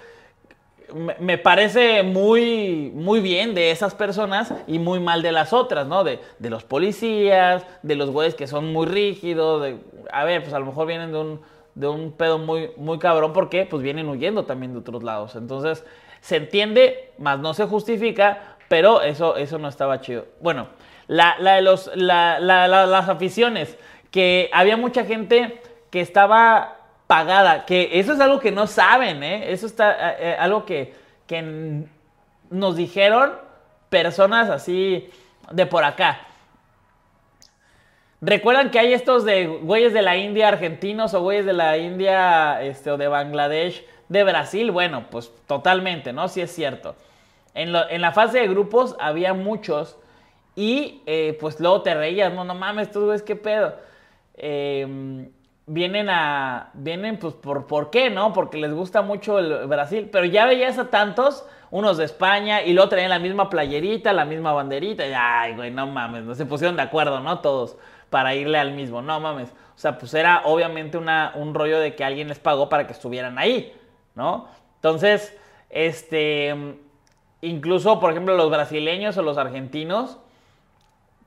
me parece muy, muy bien de esas personas y muy mal de las otras, ¿no? De, los policías, de los güeyes que son muy rígidos, de, a ver, pues a lo mejor vienen de un, de un pedo muy, muy cabrón porque pues vienen huyendo también de otros lados. Entonces, se entiende, más no se justifica, pero eso, eso no estaba chido. Bueno, La, la de los, la- la- las aficiones, que había mucha gente que estaba pagada, que eso es algo que no saben, ¿eh? Eso está eh, eh, algo que, que nos dijeron personas así de por acá. ¿Recuerdan que hay estos de güeyes de la India argentinos o güeyes de la India este, o de Bangladesh, de Brasil? Bueno, pues totalmente, ¿no? Sí es cierto. En, la fase de grupos había muchos y eh, pues luego te reías, no, no mames, estos güeyes, qué pedo. Eh, vienen a, vienen pues por, ¿por qué, no? Porque les gusta mucho el Brasil, pero ya veías a tantos, unos de España y luego traían la misma playerita, la misma banderita, y ay, güey, no mames, no se pusieron de acuerdo, ¿no? Todos para irle al mismo, no mames. O sea, pues era obviamente una, un rollo de que alguien les pagó para que estuvieran ahí, ¿no? Entonces, este, incluso, por ejemplo, los brasileños o los argentinos,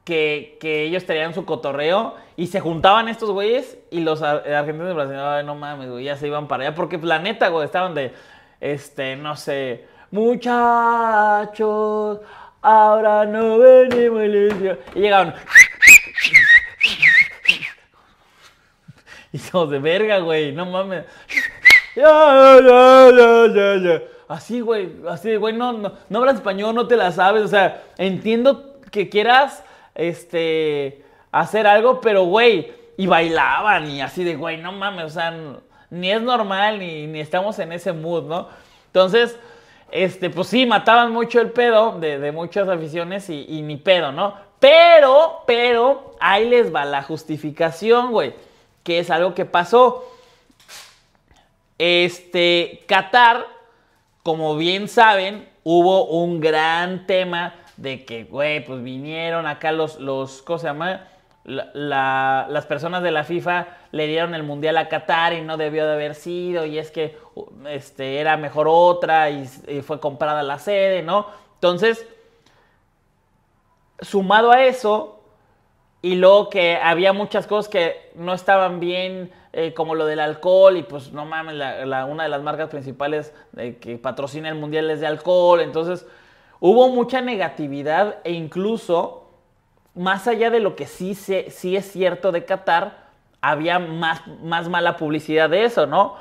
que, ellos tenían su cotorreo y se juntaban estos güeyes y los ar- argentinos y brasileños, no mames, güey, ya se iban para allá. Porque pues, la neta, güey, estaban de, este, no sé, muchachos, ahora no venimos iglesia. Y llegaban. Hijos de verga, güey, no mames. Así, güey, así, güey, no, no, no hablas español, no te la sabes, o sea, entiendo que quieras, este, hacer algo, pero, güey, y bailaban y así de, güey, no mames, o sea, ni es normal, ni, ni estamos en ese mood, ¿no? Entonces, este, pues sí, mataban mucho el pedo de, de muchas aficiones y, y ni pedo, ¿no? Pero, pero, ahí les va la justificación, güey, que es algo que pasó. Este, Qatar, como bien saben, hubo un gran tema de que, güey, pues vinieron acá los, los ¿cómo se llama? La- la- las personas de la FIFA le dieron el mundial a Qatar y no debió de haber sido, y es que este, era mejor otra y, fue comprada la sede, ¿no? Entonces, sumado a eso, y luego que había muchas cosas que no estaban bien, eh, como lo del alcohol, y pues no mames, la- una de las marcas principales que patrocina el mundial es de alcohol. Entonces, hubo mucha negatividad e incluso, más allá de lo que sí, se- sí es cierto de Qatar, había más, más mala publicidad de eso, ¿no?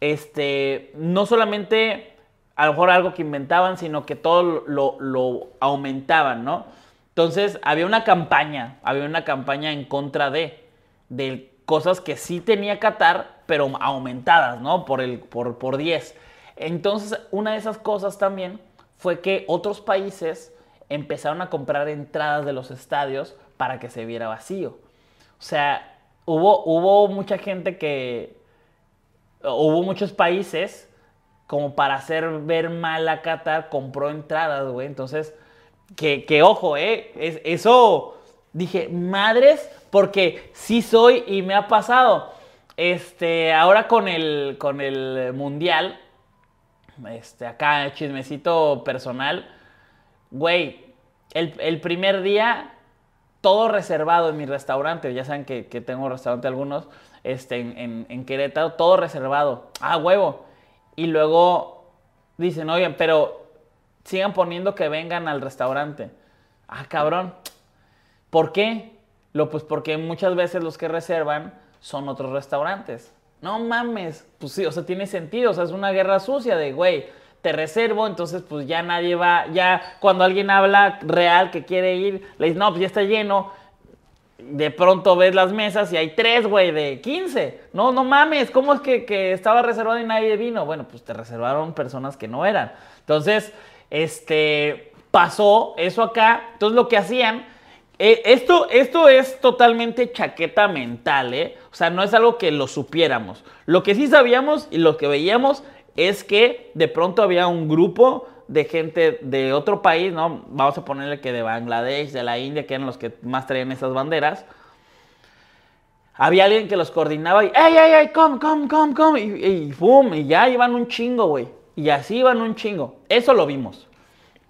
Este, no solamente a lo mejor algo que inventaban, sino que todo lo, lo aumentaban, ¿no? Entonces, había una campaña, había una campaña en contra de, de cosas que sí tenía Qatar, pero aumentadas, ¿no? Por, el, por, por 10. Entonces, una de esas cosas también fue que otros países empezaron a comprar entradas de los estadios para que se viera vacío. O sea, hubo, hubo mucha gente que, hubo muchos países como para hacer ver mal a Qatar, compró entradas, güey. Entonces, que, que ojo, ¿eh? Es- eso, dije, madres, porque sí soy y me ha pasado. Este, ahora con el, con el mundial, este, acá chismecito personal, güey, el, el primer día todo reservado en mi restaurante. Ya saben que, que tengo restaurante algunos este, en, en- Querétaro, todo reservado. Ah, huevo. Y luego dicen, oigan, pero sigan poniendo que vengan al restaurante. Ah, cabrón. ¿Por qué? Lo, pues porque muchas veces los que reservan son otros restaurantes. No mames. Pues sí, o sea, tiene sentido. O sea, es una guerra sucia de, güey, te reservo, entonces pues ya nadie va, ya cuando alguien habla real que quiere ir, le dices, no, pues ya está lleno. De pronto ves las mesas y hay tres, güey, de 15. No, no mames, ¿cómo es que, que estaba reservado y nadie vino? Bueno, pues te reservaron personas que no eran. Entonces, este, pasó eso acá. Entonces lo que hacían, eh, esto, esto es totalmente chaqueta mental, ¿eh? O sea, no es algo que lo supiéramos. Lo que sí sabíamos y lo que veíamos es que de pronto había un grupo de gente de otro país, ¿no? Vamos a ponerle que de Bangladesh, de la India, que eran los que más traían esas banderas. Había alguien que los coordinaba y, ¡ey, ey, ey, come, come, come, come! Y, y. Y ya iban un chingo, güey. Y así iban un chingo. Eso lo vimos.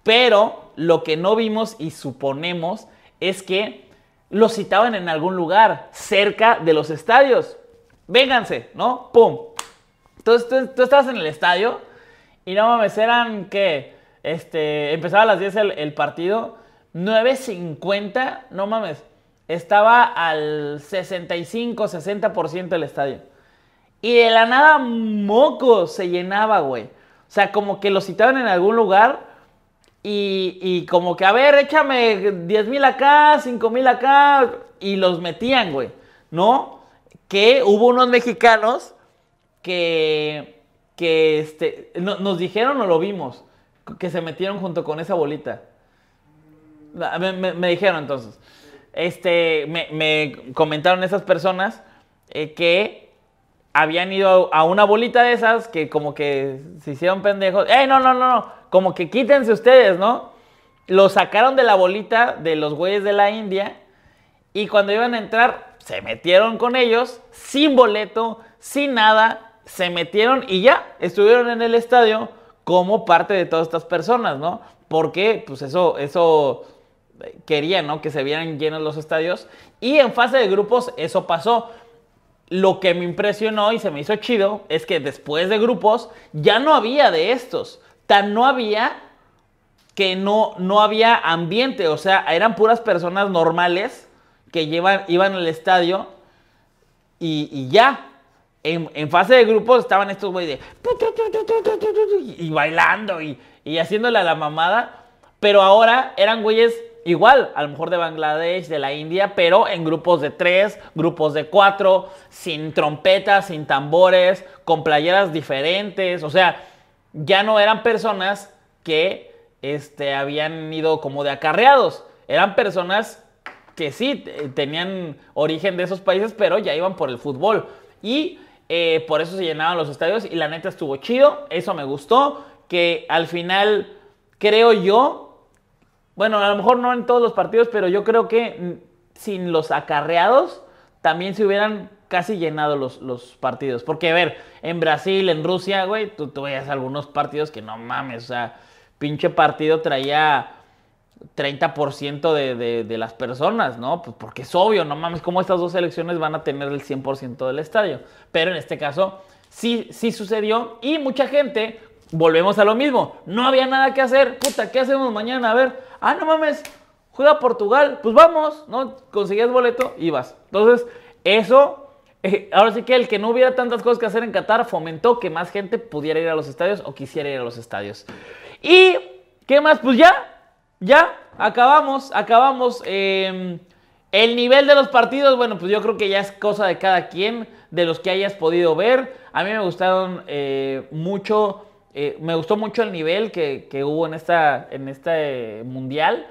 Pero lo que no vimos y suponemos es que los citaban en algún lugar, cerca de los estadios. Vénganse, ¿no? ¡Pum! Entonces tú, estabas en el estadio y no mames, eran que este, empezaba a las 10 el, el partido, 9.50, no mames, estaba al 65, 60% del estadio. Y de la nada, moco se llenaba, güey. O sea, como que lo citaban en algún lugar y, como que, a ver, échame 10 mil acá, 5 mil acá, y los metían, güey. ¿No? Que hubo unos mexicanos que, que este, nos dijeron o lo vimos, que se metieron junto con esa bolita. Me, dijeron entonces. Este, me, comentaron esas personas eh, que habían ido a una bolita de esas que como que se hicieron pendejos. ¡Ey, no, no, no, no! Como que quítense ustedes, ¿no? Lo sacaron de la bolita de los güeyes de la India y cuando iban a entrar se metieron con ellos sin boleto, sin nada, se metieron y ya estuvieron en el estadio como parte de todas estas personas, ¿no? Porque pues eso eso querían, ¿no? Que se vieran llenos los estadios y en fase de grupos eso pasó. Lo que me impresionó y se me hizo chido es que después de grupos ya no había de estos. Tan no había que no, no había ambiente. O sea, eran puras personas normales que llevan, iban al estadio y, ya. En, fase de grupos estaban estos güeyes de... Y, bailando y, y haciéndole a la mamada. Pero ahora eran güeyes igual, a lo mejor de Bangladesh, de la India, pero en grupos de tres, grupos de cuatro, sin trompetas, sin tambores, con playeras diferentes. O sea, ya no eran personas que este, habían ido como de acarreados. Eran personas que sí tenían origen de esos países, pero ya iban por el fútbol. Y eh, por eso se llenaban los estadios y la neta estuvo chido, eso me gustó, que al final creo yo bueno, a lo mejor no en todos los partidos, pero yo creo que mm, sin los acarreados también se hubieran casi llenado los, partidos. Porque, a ver, en Brasil, en Rusia, güey, tú, tú veías algunos partidos que no mames, o sea, pinche partido traía 30% de, de, de, las personas, ¿no? Pues porque es obvio, no mames, cómo estas dos selecciones van a tener el 100% del estadio. Pero en este caso, sí, sí sucedió y mucha gente, volvemos a lo mismo, no había nada que hacer, puta, ¿qué hacemos mañana? A ver, ah, no mames, juega Portugal, pues vamos, ¿no? Conseguías boleto, ibas. Entonces, eso, eh, ahora sí que el que no hubiera tantas cosas que hacer en Qatar fomentó que más gente pudiera ir a los estadios o quisiera ir a los estadios. Y, ¿qué más? Pues ya, ya, acabamos, acabamos. Em, el nivel de los partidos, bueno, pues yo creo que ya es cosa de cada quien, de los que hayas podido ver. A mí me gustaron eh, mucho eh, me gustó mucho el nivel que, hubo en esta, en este mundial.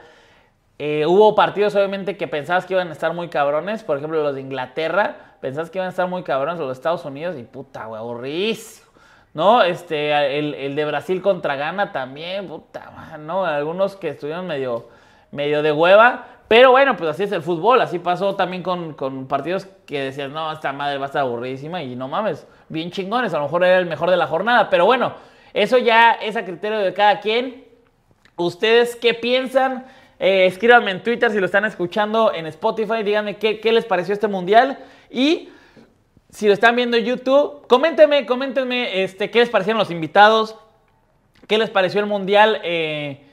Eh, hubo partidos, obviamente, que pensabas que iban a estar muy cabrones. Por ejemplo, los de Inglaterra. Pensabas que iban a estar muy cabrones. Los de Estados Unidos. Y puta, güey, aburrísimo. ¿No? Este, el, de Brasil contra Ghana también. Puta, ¿no? Algunos que estuvieron medio, medio de hueva. Pero bueno, pues así es el fútbol. Así pasó también con, con partidos que decías, no, esta madre va a estar aburridísima. Y no mames, bien chingones. A lo mejor era el mejor de la jornada. Pero bueno. Eso ya es a criterio de cada quien. ¿Ustedes qué piensan? Eh, escríbanme en Twitter si lo están escuchando en Spotify. Díganme qué, les pareció este mundial. Y si lo están viendo en YouTube, coméntenme, coméntenme este, qué les parecieron los invitados. ¿Qué les pareció el mundial eh,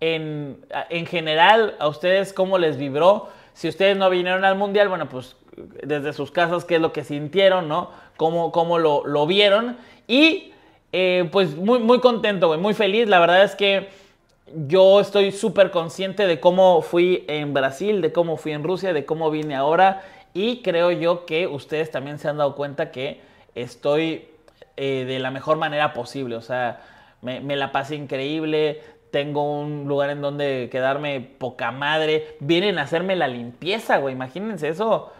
en, general? ¿A ustedes cómo les vibró? Si ustedes no vinieron al mundial, bueno, pues desde sus casas, ¿qué es lo que sintieron, no? ¿Cómo, cómo lo, lo vieron? Y eh, pues muy, muy contento, güey, muy feliz. La verdad es que yo estoy súper consciente de cómo fui en Brasil, de cómo fui en Rusia, de cómo vine ahora. Y creo yo que ustedes también se han dado cuenta que estoy eh, de la mejor manera posible. O sea, me, la pasé increíble. Tengo un lugar en donde quedarme poca madre. Vienen a hacerme la limpieza, güey. Imagínense eso.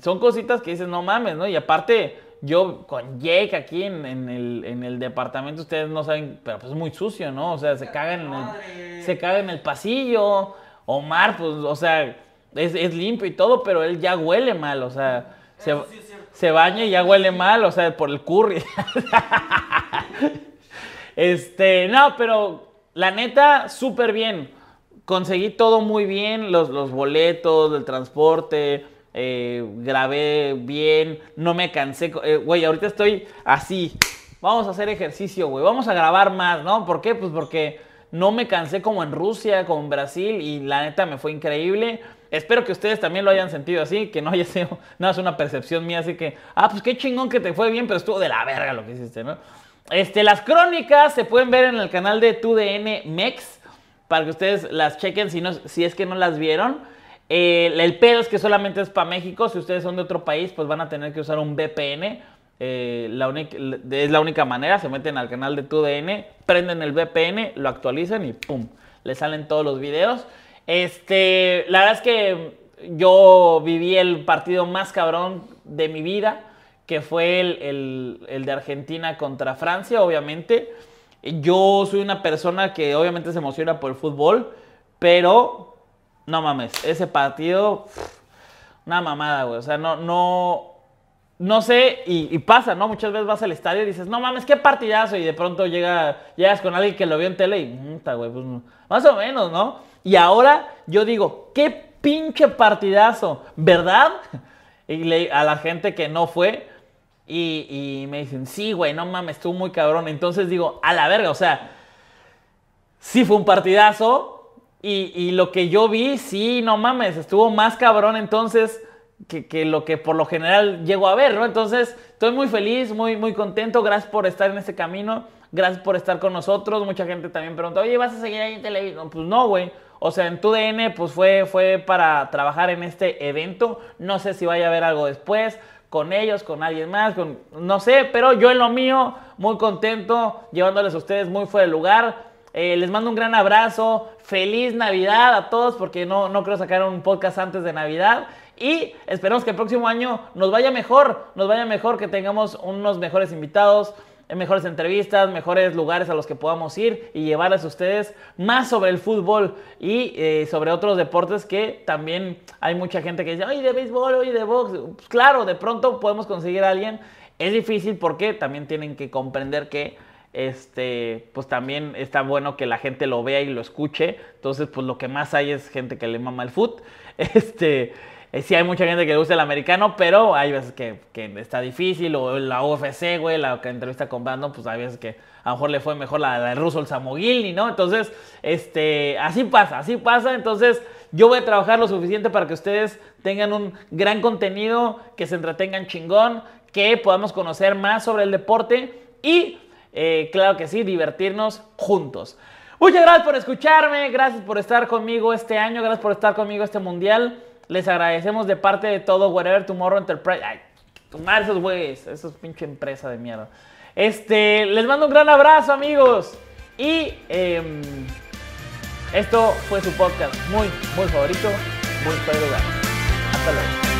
Son cositas que dices, no mames, ¿no? Y aparte, yo con Jake aquí en, el, departamento, ustedes no saben, pero pues es muy sucio, ¿no? O sea, se caga en el, se caga en el pasillo. Omar, pues, o sea, es, limpio y todo, pero él ya huele mal, o sea, se, baña y ya huele mal, o sea, por el curry. este, no, pero la neta, súper bien. Conseguí todo muy bien, los, los boletos, el transporte, eh, grabé bien, no me cansé. Eh, güey, ahorita estoy así. Vamos a hacer ejercicio, güey. Vamos a grabar más, ¿no? ¿Por qué? Pues porque no me cansé como en Rusia, como en Brasil y la neta me fue increíble. Espero que ustedes también lo hayan sentido así, que no haya sido nada, es una percepción mía, así que, ah, pues qué chingón que te fue bien, pero estuvo de la verga lo que hiciste, ¿no? Este, las crónicas se pueden ver en el canal de TUDN Mex, para que ustedes las chequen si, no, si es que no las vieron. El pedo es que solamente es para México, si ustedes son de otro país, pues van a tener que usar un VPN. Eh, es la única manera, se meten al canal de TUDN, prenden el VPN, lo actualizan y ¡pum! Le salen todos los videos. Este, la verdad es que yo viví el partido más cabrón de mi vida, que fue el, de Argentina contra Francia, obviamente. Yo soy una persona que obviamente se emociona por el fútbol, pero no mames, ese partido, una mamada, güey. O sea, no, no, no sé, y, pasa, ¿no? Muchas veces vas al estadio y dices, no mames, qué partidazo, y de pronto llega, llegas con alguien que lo vio en tele y, güey, pues más o menos, ¿no? Y ahora yo digo, qué pinche partidazo, ¿verdad? Y le, a la gente que no fue, y, me dicen, sí, güey, no mames, estuvo muy cabrón. Entonces digo, a la verga, o sea, sí fue un partidazo, y, lo que yo vi, sí, no mames, estuvo más cabrón entonces que, que, lo que por lo general llego a ver, ¿no? Entonces, estoy muy feliz, muy, muy contento, gracias por estar en este camino, gracias por estar con nosotros. Mucha gente también pregunta, oye, ¿vas a seguir ahí en televisión? Pues no, güey. O sea, en tu DN pues fue, fue para trabajar en este evento. No sé si vaya a haber algo después, con ellos, con alguien más, con, no sé, pero yo en lo mío, muy contento, llevándoles a ustedes muy fuera de lugar. Eh, les mando un gran abrazo, feliz Navidad a todos, porque no, no creo sacar un podcast antes de Navidad. Y esperemos que el próximo año nos vaya mejor, nos vaya mejor, que tengamos unos mejores invitados, mejores entrevistas, mejores lugares a los que podamos ir y llevarles a ustedes más sobre el fútbol y eh, sobre otros deportes que también hay mucha gente que dice, ay, de béisbol, oye, de box. Pues claro, de pronto podemos conseguir a alguien. Es difícil porque también tienen que comprender que este, pues también está bueno que la gente lo vea y lo escuche. Entonces, pues lo que más hay es gente que le mama el foot. Este, eh, sí hay mucha gente que le gusta el americano, pero hay veces que, está difícil. O la UFC, güey, la que entrevista con Brandon, pues hay veces que a lo mejor le fue mejor la, de ruso, el Samogilny, ¿no? Entonces, este, así pasa, así pasa. Entonces, yo voy a trabajar lo suficiente para que ustedes tengan un gran contenido, que se entretengan chingón, que podamos conocer más sobre el deporte y, eh, claro que sí, divertirnos juntos. Muchas gracias por escucharme, gracias por estar conmigo este año, gracias por estar conmigo este mundial. Les agradecemos de parte de todo Whatever Tomorrow Enterprise. Ay, tomar esos güeyes, esos pinche empresa de mierda. Este, les mando un gran abrazo, amigos. Y em, esto fue su podcast muy, muy favorito, muy lugar. Hasta luego.